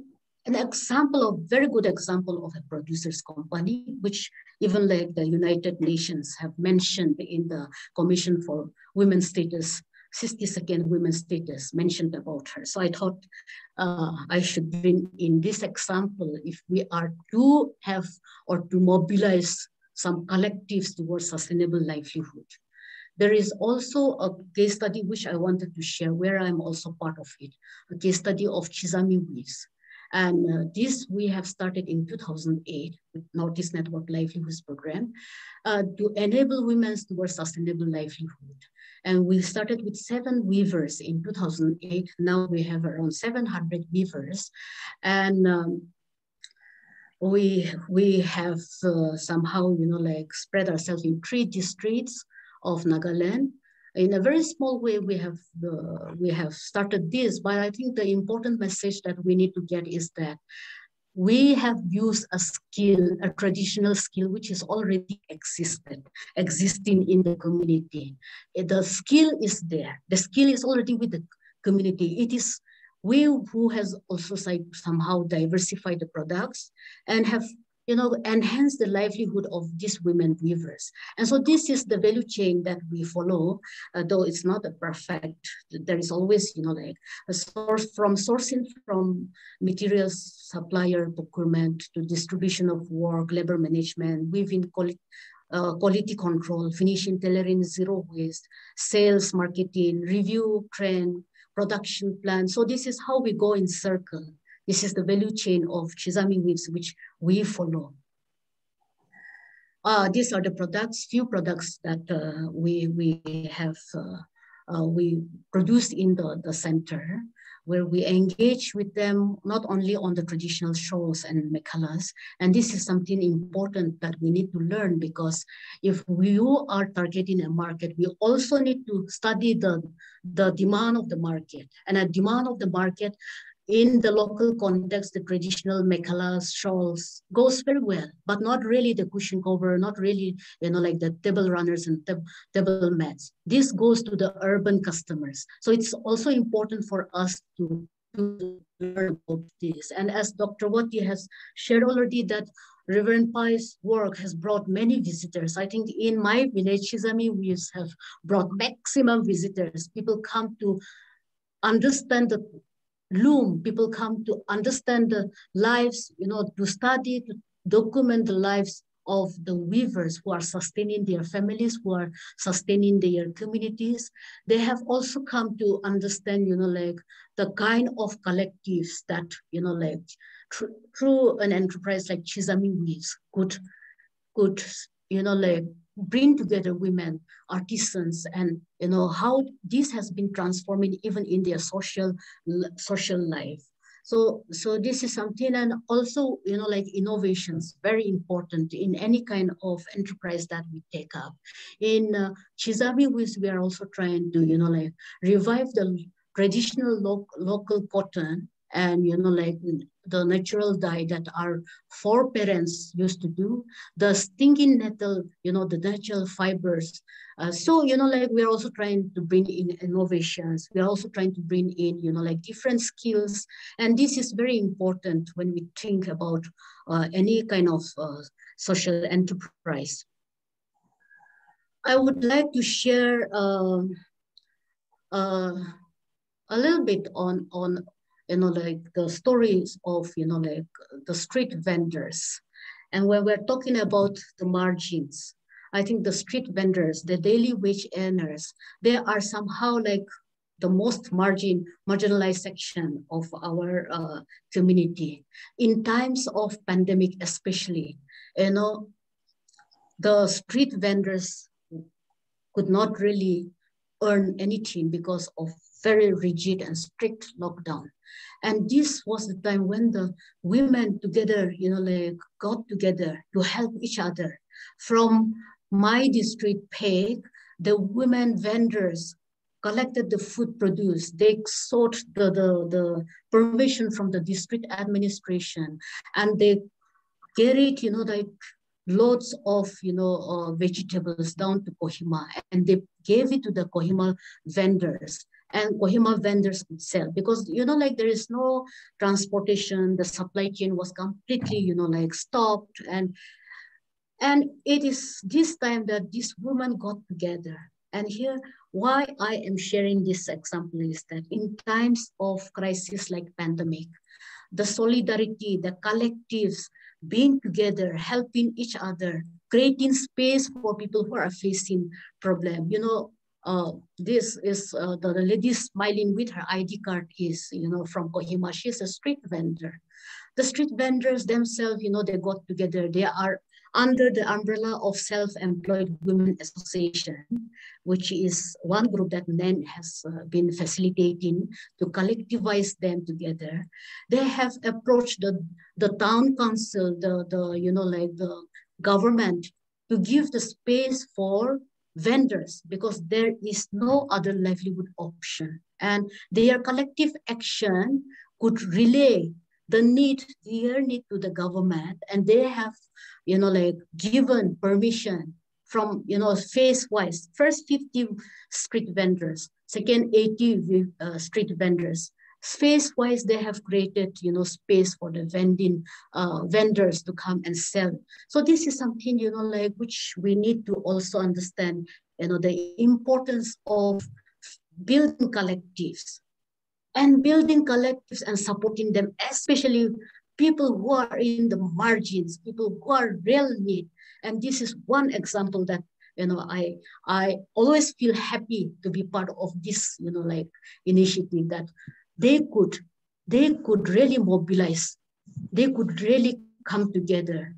an example of very good example of a producers company, which even like the United Nations have mentioned in the Commission for Women's Status 62nd women's status mentioned about her. So I thought uh, I should bring in this example if we are to have or to mobilize some collectives towards sustainable livelihood. There is also a case study which I wanted to share where I'm also part of it, a case study of Chizami Weaves. And uh, this we have started in 2008 with Northeast Network Livelihoods Program uh, to enable women towards sustainable livelihood. And we started with seven weavers in 2008. Now we have around 700 weavers. And um, we, we have uh, somehow, you know, like spread ourselves in three districts of Nagaland in a very small way we have uh, we have started this but i think the important message that we need to get is that we have used a skill a traditional skill which is already existed existing in the community. The skill is there. The skill is already with the community. It is we who has also somehow diversified the products and have you know, enhance the livelihood of these women weavers. And so this is the value chain that we follow, uh, though it's not a perfect, there is always, you know, like a source from sourcing from materials supplier procurement to distribution of work, labor management, weaving quality, uh, quality control, finishing tailoring, zero waste, sales, marketing, review, trend, production plan. So this is how we go in circle. This is the value chain of Chizami weaves, which we follow. Uh, these are the products, few products that uh, we, we have, uh, uh, we produced in the, the center where we engage with them not only on the traditional shawls and mekhalas. And this is something important that we need to learn because if we are targeting a market, we also need to study the, the demand of the market. And a demand of the market in the local context, the traditional mekhalas, shawls goes very well, but not really the cushion cover, not really, you know, like the table runners and table mats. This goes to the urban customers. So it's also important for us to, to learn about this. And as Dr. Wati has shared already that Reverend Pai's work has brought many visitors. I think in my village, Chizami, we have brought maximum visitors. People come to understand the loom. People come to understand the lives, you know, to study, to document the lives of the weavers who are sustaining their families, who are sustaining their communities. They have also come to understand, you know, like the kind of collectives that, you know, like through, through an enterprise like Chizami Weaves could, could, you know, like bring together women, artisans, and you know how this has been transforming even in their social social life. So, so this is something, and also, you know, like innovations, very important in any kind of enterprise that we take up. In uh, Chizami, we are also trying to, you know, like revive the traditional lo local cotton and you know like the natural dye that our foreparents used to do the stinging nettle you know the natural fibers. Uh, so you know like we're also trying to bring in innovations. We're also trying to bring in you know like different skills. And this is very important when we think about uh, any kind of uh, social enterprise. I would like to share um, uh, a little bit on on you know, like the stories of, you know, like the street vendors. And when we're talking about the margins, I think the street vendors, the daily wage earners, they are somehow like the most margin, marginalized section of our uh, community. In times of pandemic especially, you know, the street vendors could not really earn anything because of very rigid and strict lockdown. And this was the time when the women together, you know, like got together to help each other. From my district, Phek, the women vendors collected the food produce. They sought the, the, the permission from the district administration and they carried, you know, like loads of, you know, uh, vegetables down to Kohima and they gave it to the Kohima vendors and Kohima vendors could sell. Because you know like there is no transportation. The supply chain was completely you know like stopped. And and it is this time that these women got together. And here, why I am sharing this example is that in times of crisis like pandemic, the solidarity, the collectives, being together, helping each other, creating space for people who are facing problem. You know, uh, this is uh, the, the lady smiling with her ID card is, you know, from Kohima. She's a street vendor. The street vendors themselves, you know, they got together. They are under the umbrella of Self-Employed Women Association, which is one group that NEN has uh, been facilitating to collectivize them together. They have approached the, the town council, the, the, you know, like the government to give the space for vendors because there is no other livelihood option. And their collective action could relay the need, their need to the government, and they have, you know, like given permission from, you know, phase-wise, first 50 street vendors, second 80 uh, street vendors. Space-wise, they have created, you know, space for the vending uh, vendors to come and sell. So this is something, you know, like which we need to also understand, you know, the importance of building collectives and building collectives and supporting them, especially people who are in the margins, people who are real need. And this is one example that you know I I always feel happy to be part of this you know like initiative that they could they could really mobilize, they could really come together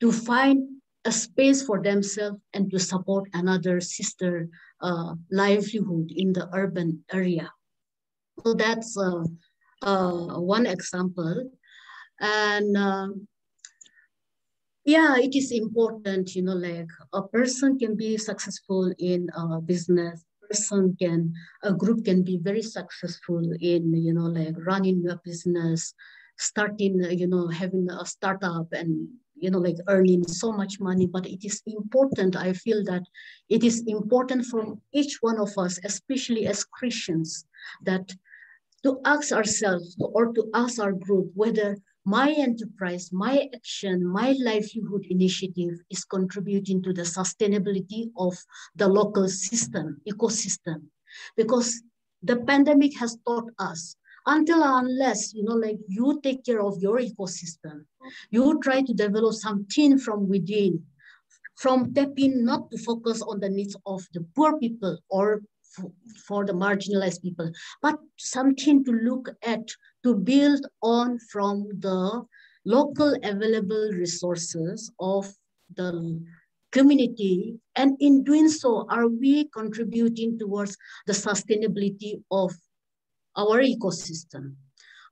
to find a space for themselves and to support another sister uh, livelihood in the urban area. So that's uh, uh, one example. And uh, yeah, it is important, you know, like a person can be successful in a business, person can, a group can be very successful in, you know, like running a business, starting, you know, having a startup and, you know, like earning so much money. But it is important, I feel that it is important for each one of us, especially as Christians, that to ask ourselves or to ask our group whether my enterprise, my action, my livelihood initiative is contributing to the sustainability of the local system, ecosystem. Because the pandemic has taught us until unless, you know, like you take care of your ecosystem, you try to develop something from within, from tapping not to focus on the needs of the poor people or for the marginalized people, but something to look at, to build on from the local available resources of the community. And in doing so, are we contributing towards the sustainability of our ecosystem?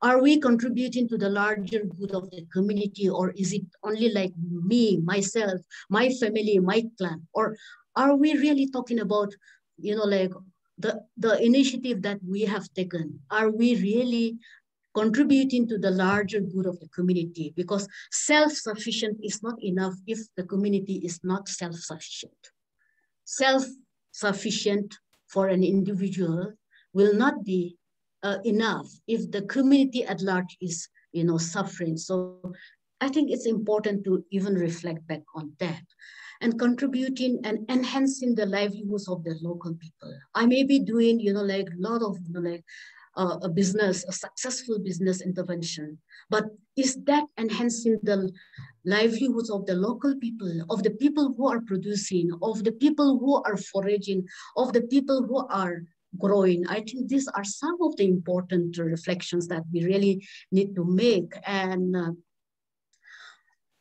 Are we contributing to the larger good of the community or is it only like me, myself, my family, my clan? Or are we really talking about, you know, like the, the initiative that we have taken, are we really contributing to the larger good of the community? Because self-sufficient is not enough if the community is not self-sufficient. Self-sufficient for an individual will not be uh, enough if the community at large is you know, suffering. So I think it's important to even reflect back on that and contributing and enhancing the livelihoods of the local people. I may be doing, you know, like a lot of, you know, like uh, a business, a successful business intervention, but is that enhancing the livelihoods of the local people, of the people who are producing, of the people who are foraging, of the people who are growing. I think these are some of the important reflections that we really need to make. And uh,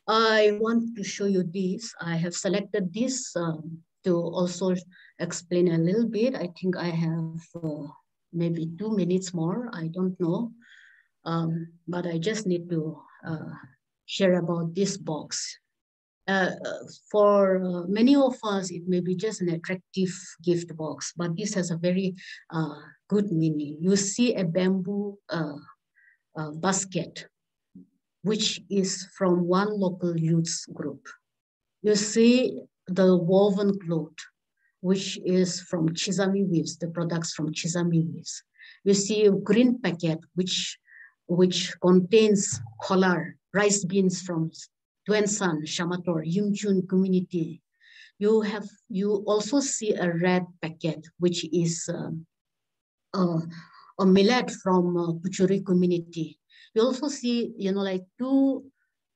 I want to show you this. I have selected this um, to also explain a little bit. I think I have uh, maybe two minutes more. I don't know. Um, but I just need to uh, share about this box. Uh, for uh, many of us, it may be just an attractive gift box, but this has a very uh, good meaning. You see a bamboo uh, basket which is from one local youth group. You see the woven cloth, which is from Chizami Weaves, the products from Chizami Weaves. You see a green packet, which, which contains kolar, rice beans from Tuensang, Shamator, Yumchun community. you have you also see a red packet, which is uh, a millet from uh, Puchuri community. You also see, you know, like two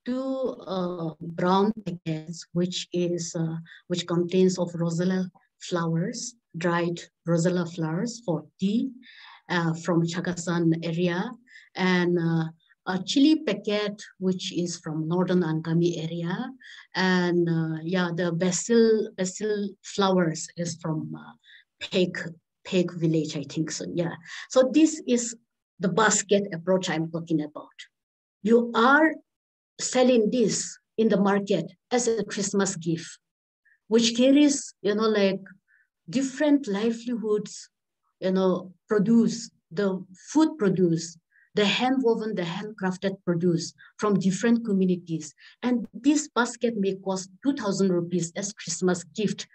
two uh, brown packets, which is uh, which contains of rosella flowers, dried rosella flowers for tea uh, from Chakhesang area, and uh, a chili packet, which is from northern Angami area, and uh, yeah, the basil basil flowers is from uh, Phek Phek village, I think so. Yeah, so this is the basket approach I'm talking about. You are selling this in the market as a Christmas gift, which carries, you know, like different livelihoods, you know, produce, the food produce, the hand woven, the handcrafted produce from different communities. And this basket may cost 2,000 rupees as Christmas gift,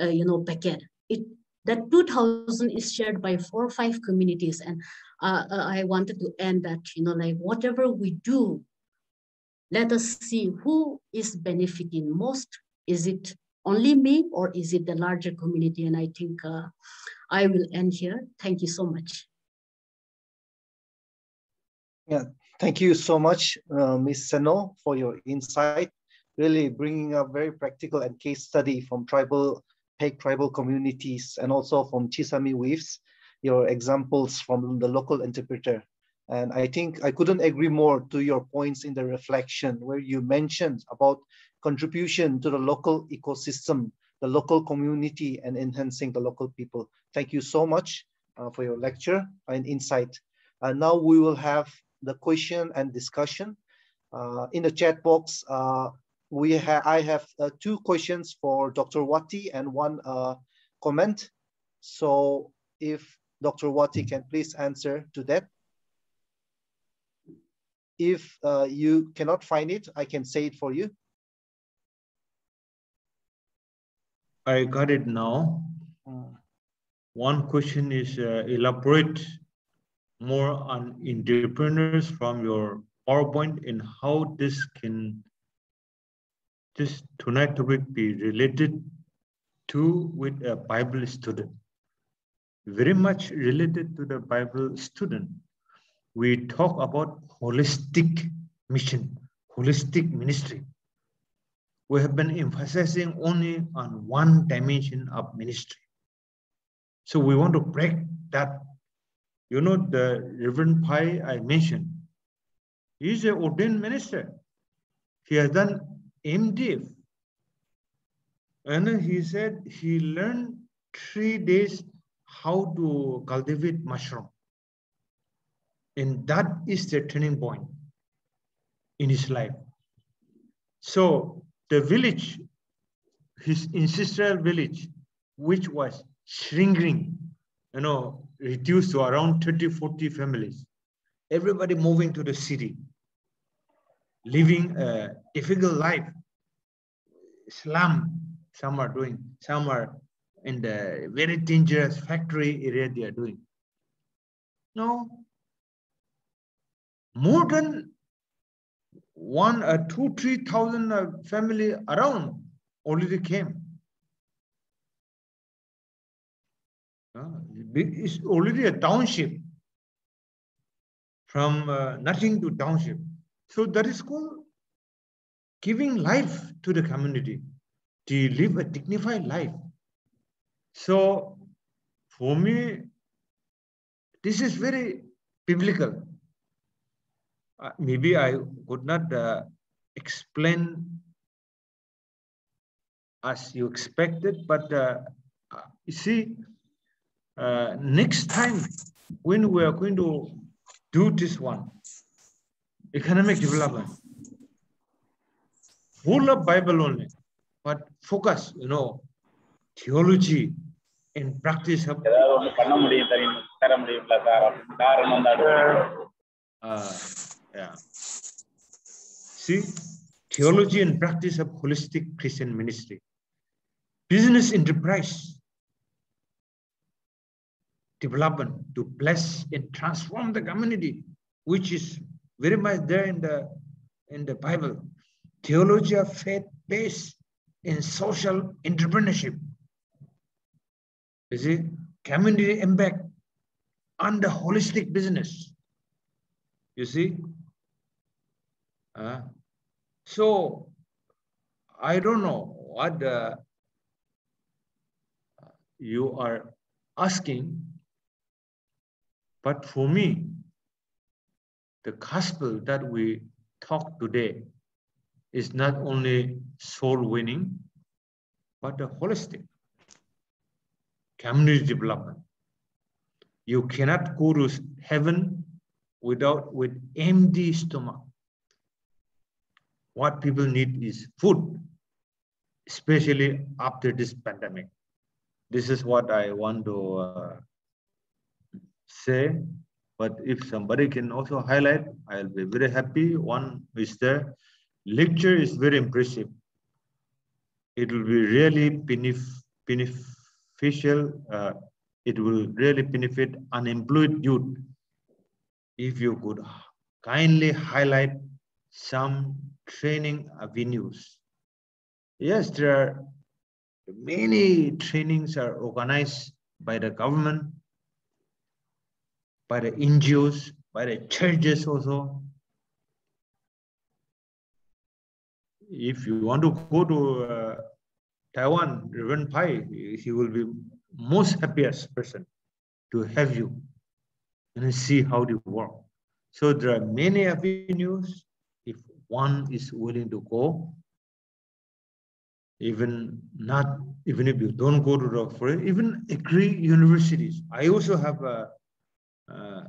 uh, you know, packet. It that 2000 is shared by four or five communities and uh, uh, i wanted to end that you know like whatever we do let us see who is benefiting most. Is it only me or is it the larger community? And I think uh, I will end here. Thank you so much. Yeah, thank you so much, uh, Ms. Seno, for your insight. Really bringing up very practical and case study from tribal, Phek tribal communities and also from Chizami weaves, your examples from the local interpreter. And I think I couldn't agree more to your points in the reflection where you mentioned about contribution to the local ecosystem, the local community and enhancing the local people. Thank you so much uh, for your lecture and insight. Uh, now we will have the question and discussion. Uh, in the chat box, uh, we ha I have uh, two questions for Dr. Wati and one uh, comment. So if Dr. Wati can please answer to that. If uh, you cannot find it, I can say it for you. I got it now. Hmm. One question is uh, elaborate more on entrepreneurs from your PowerPoint and how this can, this tonight topic be related to with a Bible student. Very much related to the Bible student we talk about holistic mission, holistic ministry. We have been emphasizing only on one dimension of ministry. So we want to break that. You know, the Reverend Pai I mentioned, he's an ordained minister. He has done MDiv. And he said he learned three days how to cultivate mushroom. And that is the turning point in his life. So the village, his ancestral village, which was shrinking, you know, reduced to around 30, 40 families. Everybody moving to the city, living a difficult life. Slum, some are doing, some are in the very dangerous factory area they are doing. No, more than one, uh, two, three thousand uh, family around already came. It's already a township from uh, nothing to township. So that is called giving life to the community to live a dignified life. So for me, this is very biblical maybe I could not uh, explain as you expected, but uh, uh you see, uh, next time when we are going to do this one, economic development, full of Bible only, but focus, you know, theology and practice of. Uh, yeah. See, theology and practice of holistic Christian ministry. Business enterprise development to bless and transform the community, which is very much there in the in the Bible. Theology of faith based in social entrepreneurship. You see, community impact and the holistic business. You see? Uh, so I don't know what uh, you are asking, but for me, the gospel that we talk today is not only soul winning, but a holistic community development. You cannot go to heaven without with empty stomach. What people need is food, especially after this pandemic. This is what I want to uh, say. But if somebody can also highlight, I'll be very happy. One is there. Lecture is very impressive. It will be really benef beneficial. Uh, it will really benefit unemployed youth if you could kindly highlight some training avenues. Yes, there are many trainings are organized by the government, by the NGOs, by the churches also. If you want to go to uh, Taiwan, Reverend Pai, he will be most happiest person to have you and see how you work. So there are many avenues. If one is willing to go, even not even if you don't go to the for even agree universities. I also have a. Uh,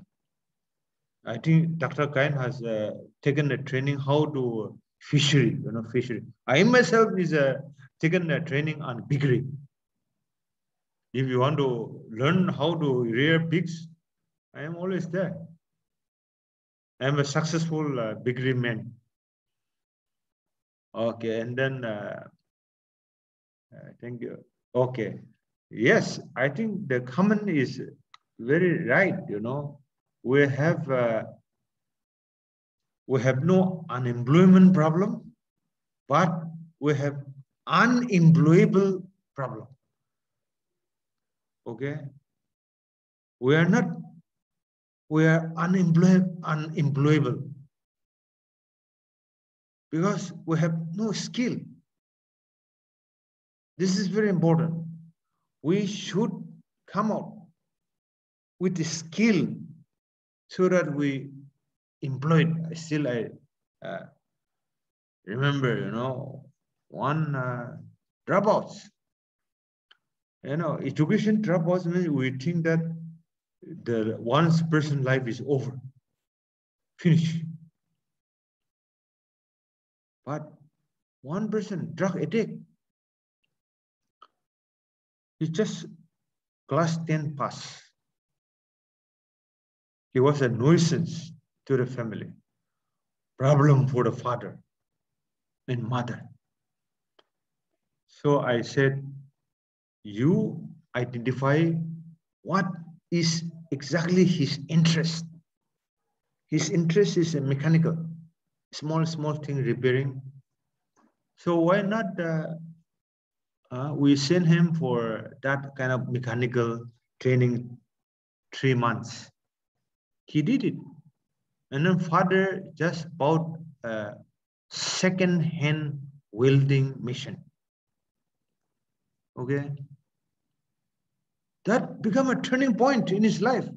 I think Dr. Kain has uh, taken a training how to fishery, you know, fishery. I myself is uh, taken a training on piggery. If you want to learn how to rear pigs, I am always there. I am a successful uh, piggery man. Okay, and then uh, uh, thank you. Okay. Yes, I think the common is very right. You know, we have uh, we have no unemployment problem, but we have unemployable problem. Okay, we are not we are unemploy unemployable because we have no skill this is very important. We should come out with the skill so that we employ. Still, I uh, remember, you know, one uh, dropouts. You know, education dropouts means we think that the one's person life is over, finish. But one person drug addict he just class 10 pass. He was a nuisance to the family, problem for the father and mother. So I said, you identify what is exactly his interest. His interest is a mechanical, small, small thing repairing. So why not uh, uh, we sent him for that kind of mechanical training three months. He did it. And then father just bought a second-hand welding machine. Okay. That became a turning point in his life.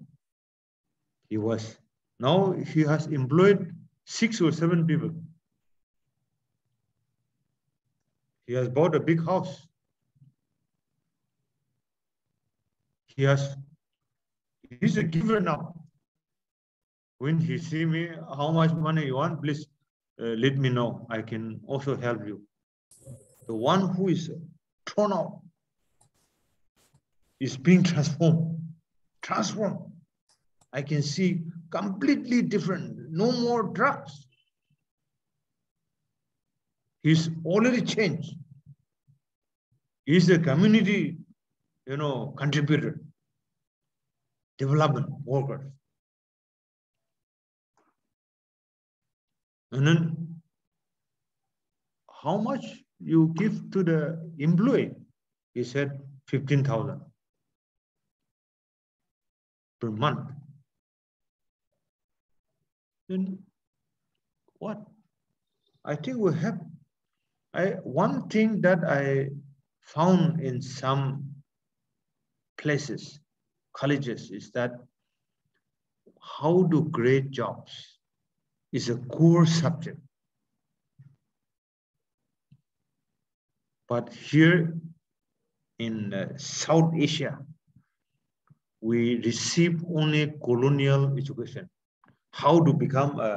He was, now he has employed six or seven people. He has bought a big house. he has he's a giver now. When he see me, how much money you want, please uh, let me know. I can also help you. The one who is thrown out is being transformed. Transformed. I can see completely different. No more drugs. He's already changed. He's a community, you know, contributor development worker. And then how much you give to the employee? He said 15,000 per month. Then what? I think we have, I, one thing that I found in some places, colleges, is that how to grade jobs is a core subject. But here in uh, South Asia, we receive only colonial education. How to become a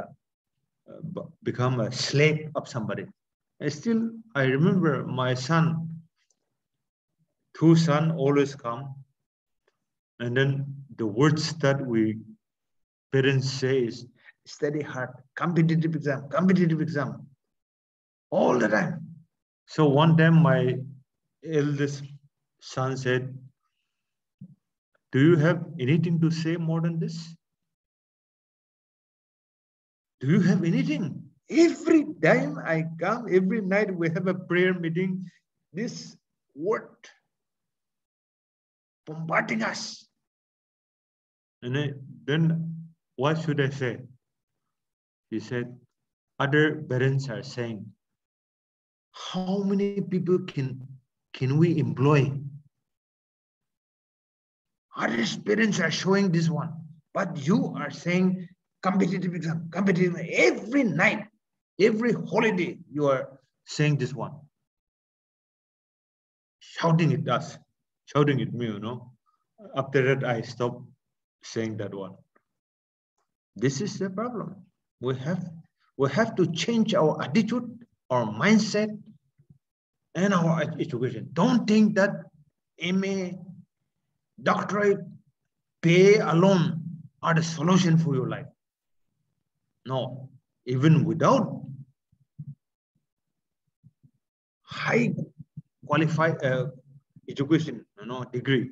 become a slave of somebody. I still I remember my son, two son always come, and then the words that we parents say is study hard, competitive exam, competitive exam, all the time. So one time my eldest son said, do you have anything to say more than this? Do you have anything? Every time I come, every night we have a prayer meeting, this word bombarding us. And then what should I say? He said, other parents are saying, how many people can, can we employ? Other parents are showing this one, but you are saying competitive exam, competitive every night, every holiday, you are saying this one. Shouting at us, shouting at me, you know. After that, I stopped saying that one. This is the problem. We have we have to change our attitude, our mindset, and our education. Don't think that MA, doctorate, pay alone are the solution for your life. No, even without high qualified uh, education, you know, degree,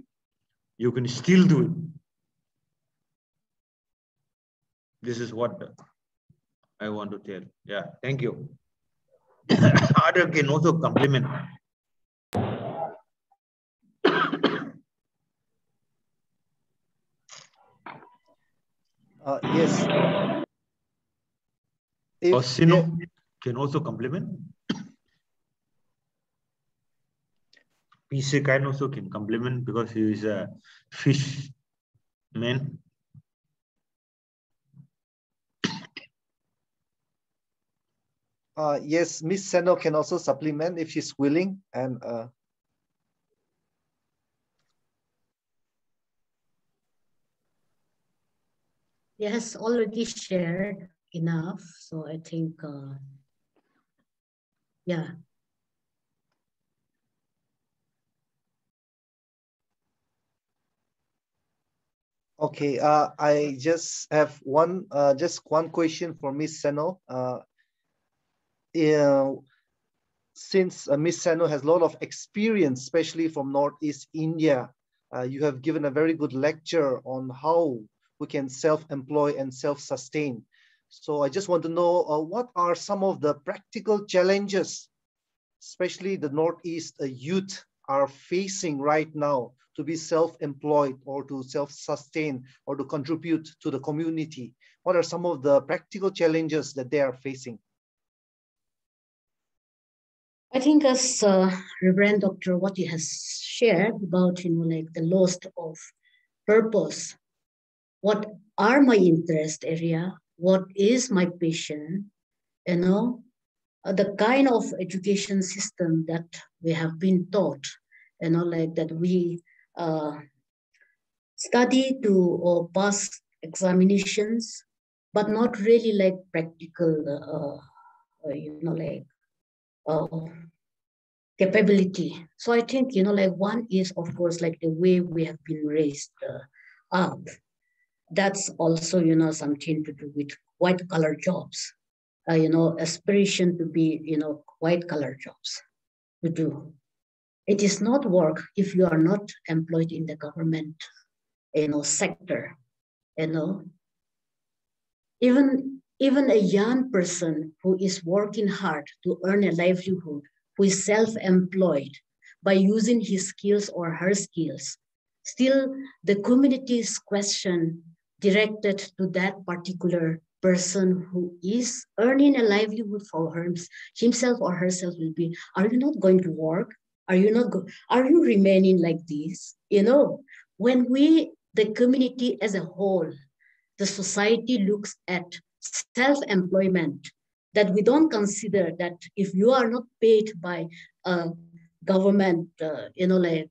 you can still do it. This is what I want to tell. Yeah, thank you. [coughs] Other can also complement. Uh, yes. If, Osino can also complement. PC can also can complement because he is a fish man. Uh, yes, Miss Seno can also supplement if she's willing and uh, Yes, already shared enough. So I think, uh, yeah. Okay, uh, I just have one, uh, just one question for Miss Seno. Uh, since uh, Miss Seno has a lot of experience, especially from Northeast India, uh, you have given a very good lecture on how we can self-employ and self-sustain. So I just want to know uh, what are some of the practical challenges, especially the Northeast uh, youth are facing right now to be self-employed or to self-sustain or to contribute to the community? What are some of the practical challenges that they are facing? I think as uh, Reverend Dr. Wati has shared about, you know, like the loss of purpose what are my interest area, what is my passion, you know, uh, the kind of education system that we have been taught, you know, like that we uh, study to or pass examinations, but not really like practical, uh, uh you know, like uh, capability. So I think, you know, like one is, of course, like the way we have been raised up that's also, you know, something to do with white collar jobs, uh, you know, aspiration to be, you know, white collar jobs to do. It is not work if you are not employed in the government, you know, sector, you know. Even, even a young person who is working hard to earn a livelihood who is self-employed by using his skills or her skills. Still, the community's question directed to that particular person who is earning a livelihood for himself or herself will be, are you not going to work? Are you not, go- are you remaining like this? You know, when we, the community as a whole, the society looks at self-employment, that we don't consider that if you are not paid by a government, uh, you know, like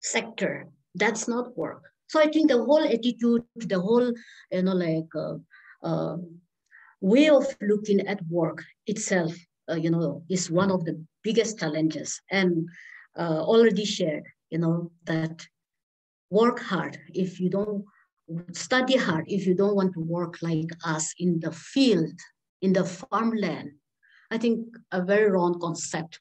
sector, that's not work. So I think the whole attitude, the whole, you know, like uh, uh, way of looking at work itself, uh, you know, is one of the biggest challenges. And uh, already shared, you know, that work hard. If you don't study hard, if you don't want to work like us in the field, in the farmland, I think a very wrong concept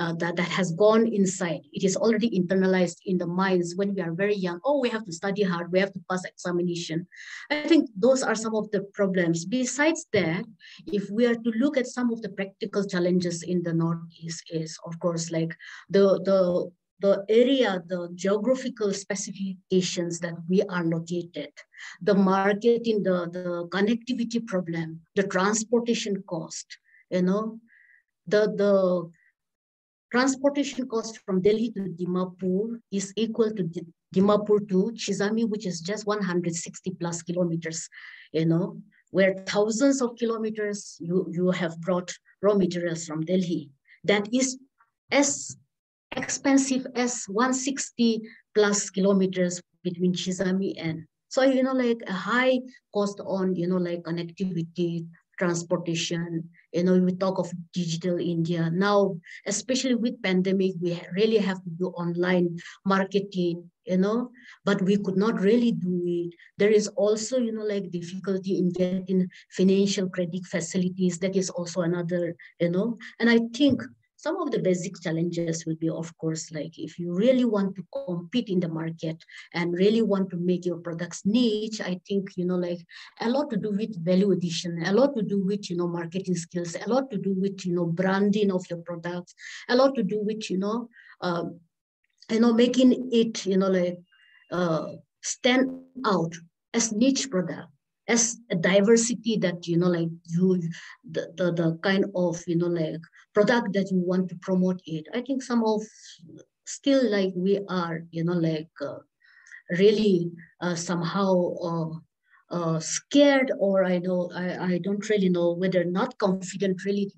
uh, that, that has gone inside. It is already internalized in the minds when we are very young. Oh, we have to study hard, we have to pass examination. I think those are some of the problems. Besides that, if we are to look at some of the practical challenges in the Northeast is, of course, like the, the the area, the geographical specifications that we are located, the marketing, the, the connectivity problem, the transportation cost, you know, the, the transportation cost from Delhi to Dimapur is equal to Dimapur to Chizami, which is just 160 plus kilometers, you know, where thousands of kilometers you, you have brought raw materials from Delhi. That is as expensive as 160 plus kilometers between Chizami and so you know like a high cost on you know like connectivity transportation you know we talk of digital india. Now especially with pandemic we really have to do online marketing you know but we could not really do it. There is also you know like difficulty in getting financial credit facilities. That is also another you know and i think some of the basic challenges will be, of course, like if you really want to compete in the market and really want to make your products niche, I think, you know, like a lot to do with value addition, a lot to do with, you know, marketing skills, a lot to do with, you know, branding of your products, a lot to do with, you know, um, you know, making it, you know, like uh, stand out as niche product as a diversity that you know like you the, the, the kind of you know like product that you want to promote it. I think some of still like we are you know like uh, really uh, somehow uh, uh, scared or i know I, I don't really know whether not confident really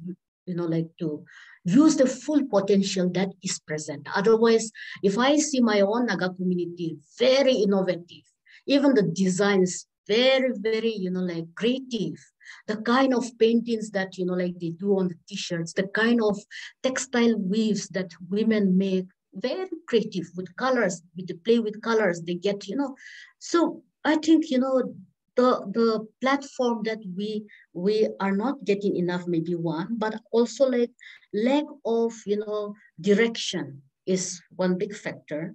you know like to use the full potential that is present. Otherwise if i see my own naga community very innovative even the designs very, very, you know, like creative. The kind of paintings that, you know, like they do on the t-shirts, the kind of textile weaves that women make, very creative with colors, with the play with colors, they get, you know. So I think, you know, the, the platform that we we are not getting enough, maybe one, but also like lack of, you know, direction is one big factor.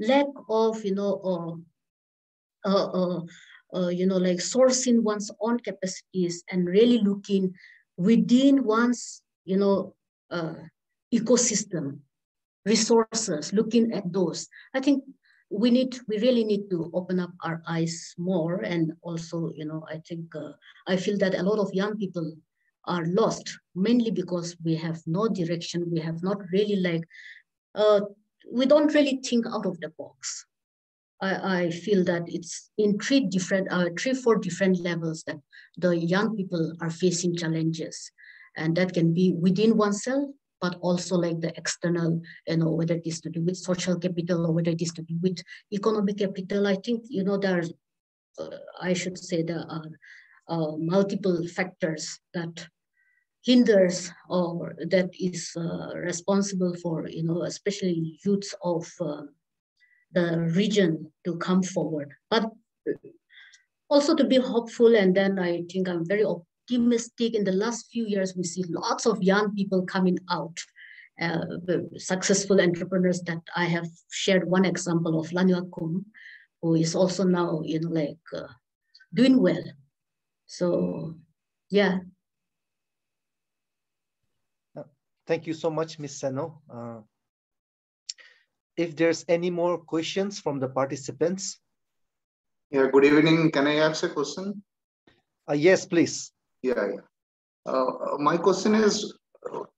Lack of, you know, uh, uh, uh, uh, you know, like sourcing one's own capacities and really looking within one's, you know, uh, ecosystem, resources, looking at those. I think we need, we really need to open up our eyes more. And also, you know, I think, uh, I feel that a lot of young people are lost, mainly because we have no direction. We have not really like, uh, we don't really think out of the box. I, I feel that it's in three different, uh, three, four different levels that the young people are facing challenges. And that can be within oneself, but also like the external, you know, whether it is to do with social capital or whether it is to do with economic capital. I think, you know, there are, uh, I should say there are uh, multiple factors that hinders or that is uh, responsible for, you know, especially youths of uh, the region to come forward. But also to be hopeful, and then I think I'm very optimistic. In the last few years, we see lots of young people coming out, uh, successful entrepreneurs that I have shared one example of Lanuakum, who is also now, know, like uh, doing well. So, yeah. Thank you so much, Ms. Seno. Uh, if there's any more questions from the participants. Yeah, good evening. Can I ask a question? Uh, yes, please. Yeah, yeah. Uh, my question is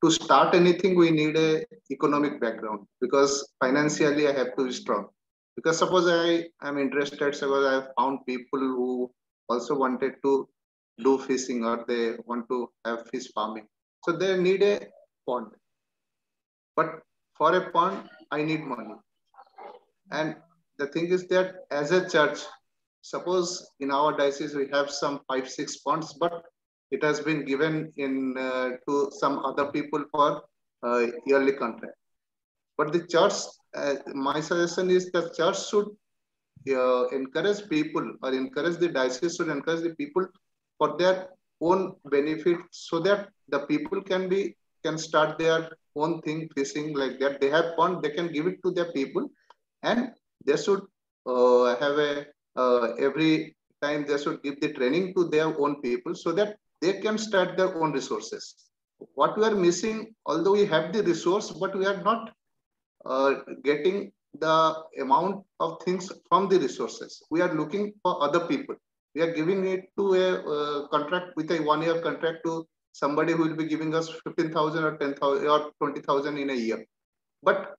to start anything, we need a economic background because financially I have to be strong. Because suppose I am interested, suppose I have found people who also wanted to do fishing or they want to have fish farming. So they need a pond. But for a pond, I need money. And the thing is that as a church, suppose in our diocese we have some five, six ponds, but it has been given in uh, to some other people for uh, yearly contract. But the church, uh, my suggestion is the church should uh, encourage people or encourage the diocese should encourage the people for their own benefit so that the people can be can start their own thing fishing like that. They have pond, they can give it to their people and they should uh, have a uh, every time they should give the training to their own people so that they can start their own resources. What we are missing, although we have the resource, but we are not uh, getting the amount of things from the resources. We are looking for other people. We are giving it to a uh, contract with a one year contract to somebody who will be giving us 15,000 or 10,000 or 20,000 in a year. But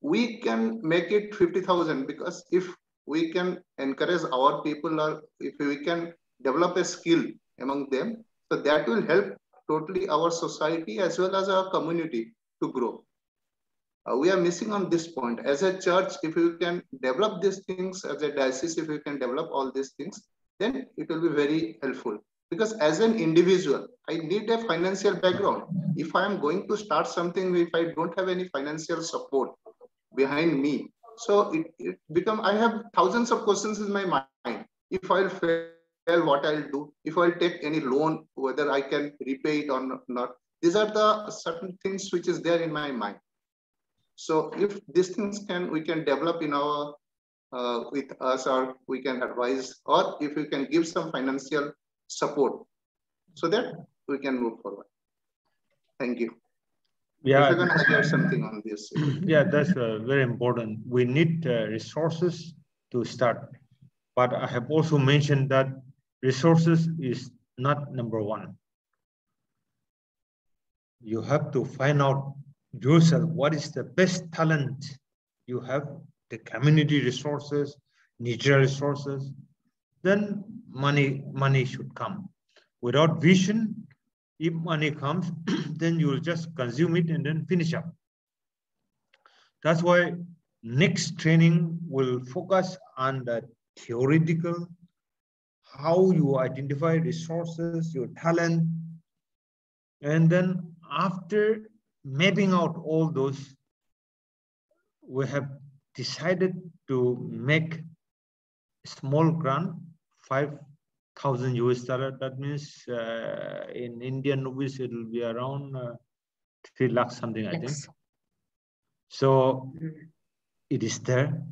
we can make it 50,000 because if we can encourage our people or if we can develop a skill among them. So that will help totally our society as well as our community to grow. Uh, we are missing on this point. As a church, if you can develop these things, as a diocese, if you can develop all these things, then it will be very helpful. Because as an individual, I need a financial background. If I am going to start something, if I don't have any financial support behind me, so it, it become, I have thousands of questions in my mind. If I'll fail, what I'll do, if I'll take any loan, whether I can repay it or not. These are the certain things which is there in my mind. So if these things can, we can develop in our, uh, with us or we can advise, or if we can give some financial support so that we can move forward. Thank you. Yeah, if going to add something on this. [clears throat] yeah, that's uh, very important. We need uh, resources to start. But I have also mentioned that resources is not number one. You have to find out yourself what is the best talent you have, the community resources, natural resources, then money, money should come. Without vision, if money comes, [clears throat] then you will just consume it and then finish up. That's why next training will focus on the theoretical how you identify resources, your talent, and then after mapping out all those, we have decided to make small grant, 5,000 US dollar. That means uh, in Indian rupees, it will be around uh, 3 lakhs something, I think. So it is there.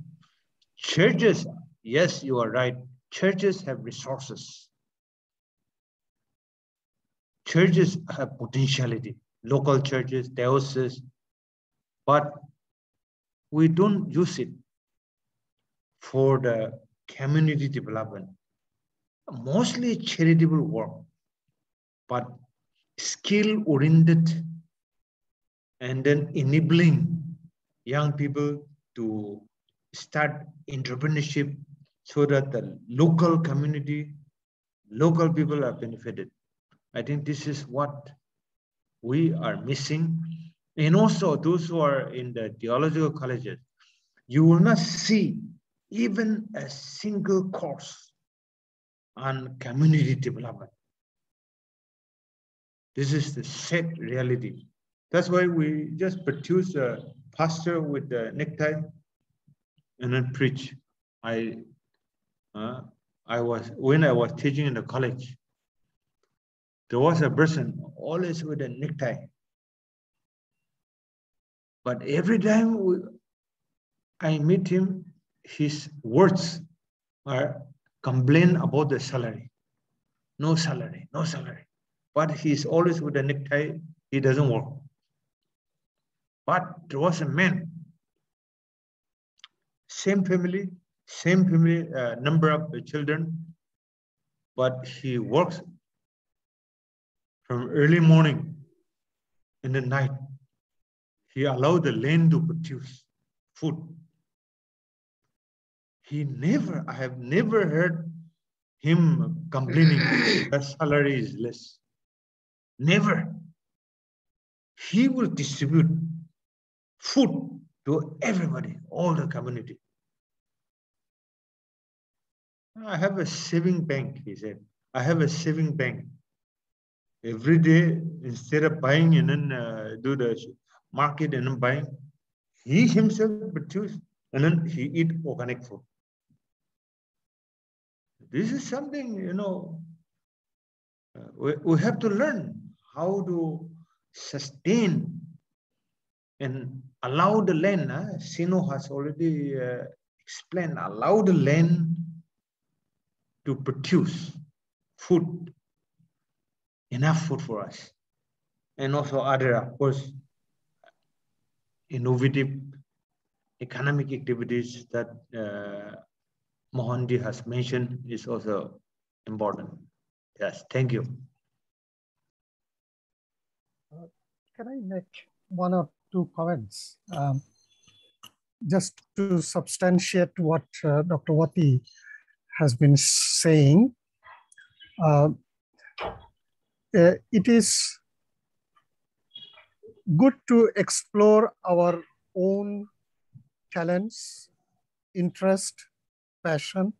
Churches, yes, you are right churches have resources. Churches have potentiality, local churches, dioceses, but we don't use it for the community development. Mostly charitable work, but skill-oriented and then enabling young people to start entrepreneurship so that the local community, local people are benefited. I think this is what we are missing. And also those who are in the theological colleges, you will not see even a single course on community development. This is the sad reality. That's why we just produce a pastor with the necktie and then preach. I uh, I was when I was teaching in the college, there was a person always with a necktie. But every time we, I meet him, his words are complain about the salary. No salary, no salary. But he's always with a necktie, he doesn't work. But there was a man, same family, same family, uh, number of children, but he works from early morning in the night. He allowed the land to produce food. He never, I have never heard him complaining that salary is less. Never. He will distribute food to everybody, all the community. I have a saving bank, he said. I have a saving bank. Every day, instead of buying and then uh, do the market and then buying, he himself produce and then he eat organic food. This is something, you know, uh, we, we have to learn how to sustain and allow the land. Uh, Seno has already uh, explained, allow the land to produce food, enough food for us. And also other, of course, innovative economic activities that uh, Mohandi has mentioned is also important. Yes, thank you. Uh, can I make one or two comments? Um, just to substantiate what uh, Dr. Wati has been saying, uh, uh, it is good to explore our own talents, interest, passion.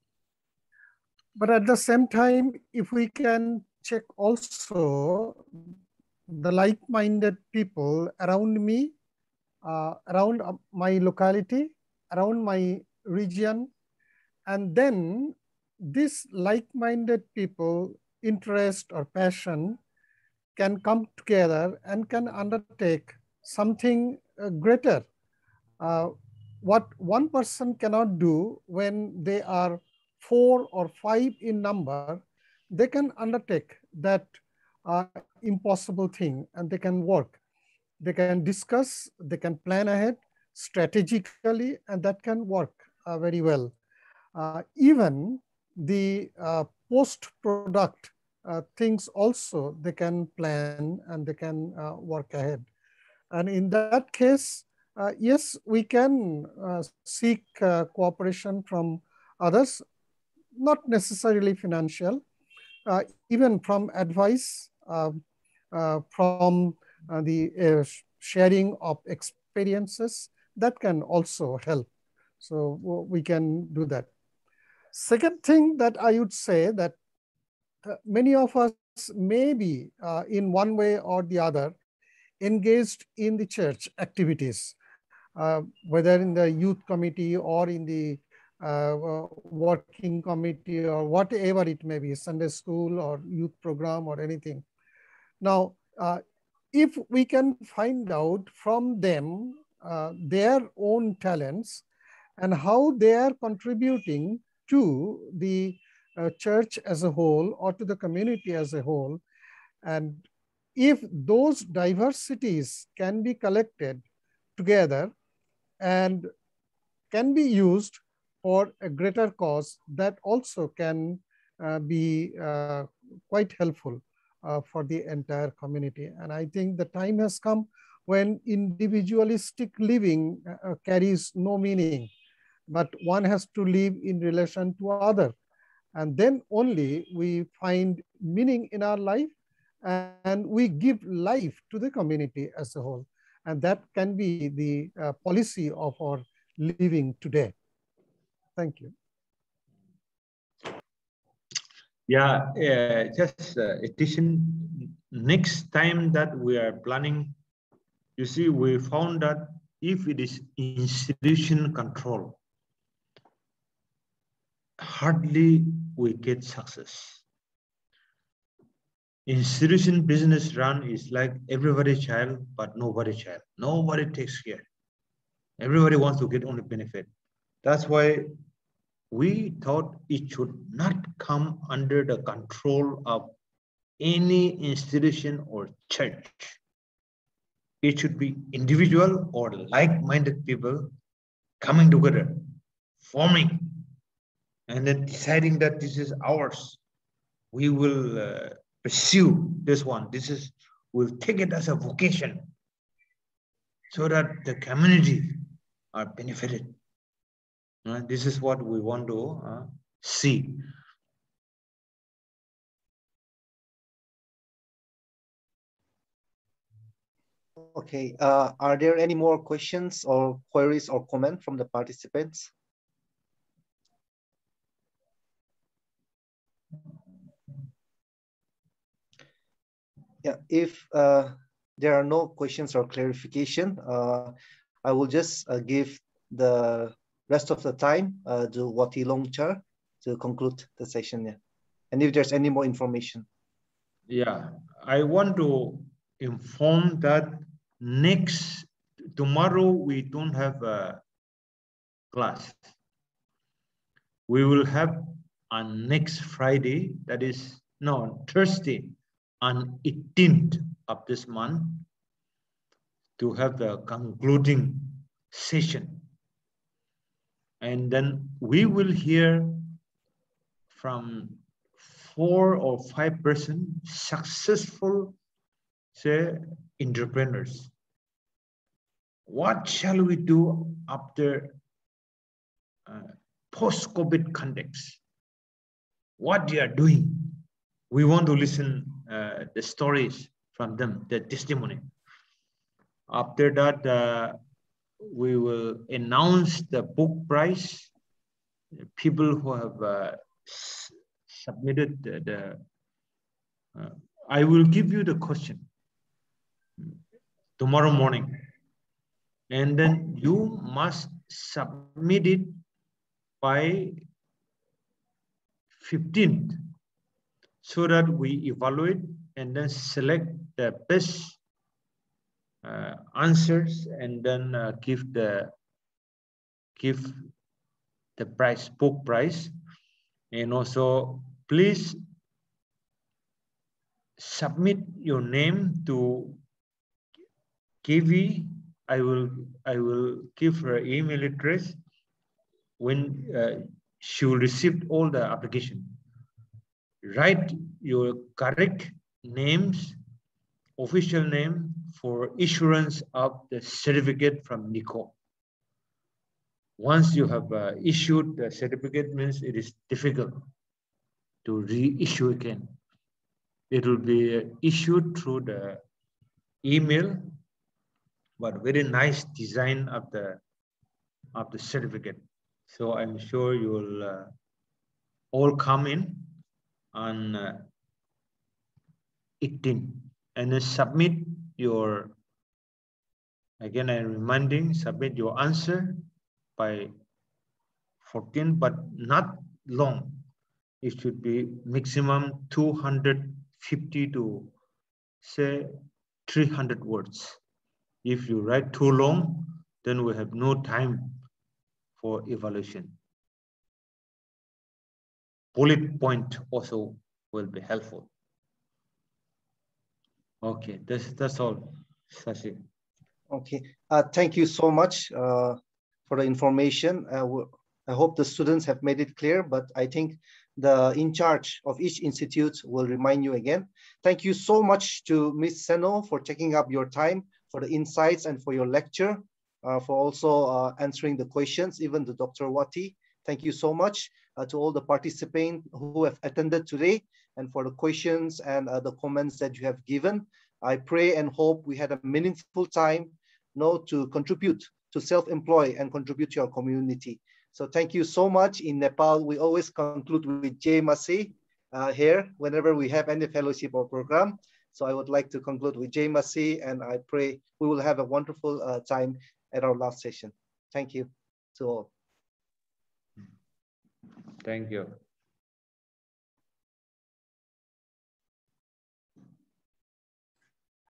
But at the same time, if we can check also the like-minded people around me, uh, around my locality, around my region, and then this like-minded people, interest or passion can come together and can undertake something uh, greater. Uh, what one person cannot do when they are four or five in number, they can undertake that uh, impossible thing and they can work. They can discuss, they can plan ahead strategically, and that can work uh, very well. Uh, even the uh, post-product uh, things also, they can plan and they can uh, work ahead. And in that case, uh, yes, we can uh, seek uh, cooperation from others, not necessarily financial, uh, even from advice, um, uh, from uh, the sharing of experiences, that can also help. So we can do that. Second thing that I would say that many of us may be in one way or the other engaged in the church activities whether in the youth committee or in the uh, uh, working committee or whatever it may be, Sunday school or youth program or anything. Now, uh, if we can find out from them uh, their own talents and how they are contributing to the uh, church as a whole or to the community as a whole, and if those diversities can be collected together and can be used for a greater cause that also can uh, be uh, quite helpful uh, for the entire community. And I think the time has come when individualistic living uh, carries no meaning, but one has to live in relation to other. And then only we find meaning in our life and we give life to the community as a whole. And that can be the uh, policy of our living today. Thank you. Yeah, uh, just uh, addition, next time that we are planning, you see, we found that if it is institution control, hardly we get success institution business run is like everybody child, but nobody child. Nobody takes care. Everybody wants to get only benefit. That's why we thought it should not come under the control of any institution or church. it should be individual or like-minded people coming together, forming, and then deciding that this is ours. We will uh, pursue this one. This is, we'll take it as a vocation so that the community are benefited. Uh, this is what we want to uh, see. Okay, uh, are there any more questions or queries or comment from the participants? Yeah, if uh, there are no questions or clarification, uh, I will just uh, give the rest of the time uh, to Wati Longchar to conclude the session. Yeah. And if there's any more information. Yeah, I want to inform that next, tomorrow we don't have a class. We will have on next Friday, that is, no, Thursday, on 18th of this month, to have the concluding session. And then we will hear from four or five person successful say entrepreneurs. What shall we do after uh, post-COVID context? What they are doing? We want to listen the stories from them, the testimony. After that, uh, we will announce the book price. People who have uh, submitted the, the uh, I will give you the question tomorrow morning. And then you must submit it by 15th so that we evaluate and then select the best uh, answers and then uh, give the give the price book price and also please submit your name to Kiwi. I will I will give her email address when uh, she will receive all the application. Write your correct names, official name for issuance of the certificate from NECU. Once you have uh, issued the certificate means it is difficult to reissue again. It will be issued through the email, but very nice design of the of the certificate. So I'm sure you will uh, all come in and uh, 18 and then submit your again I'm reminding submit your answer by 14 but not long it should be maximum 250 to say 300 words. If you write too long, then we have no time for evaluation. Bullet point also will be helpful. Okay, that's, that's all, Sashi. Okay, uh, thank you so much uh, for the information. Uh, I hope the students have made it clear, but I think the in charge of each institute will remind you again. Thank you so much to Ms. Seno for taking up your time for the insights and for your lecture, uh, for also uh, answering the questions, even to Dr. Wati. Thank you so much to all the participants who have attended today and for the questions and uh, the comments that you have given. I pray and hope we had a meaningful time you know, to contribute to self-employ and contribute to our community. So thank you so much. In Nepal, we always conclude with Jai Masih uh, here whenever we have any fellowship or program. So I would like to conclude with Jai Masih and I pray we will have a wonderful uh, time at our last session. Thank you to all. Thank you.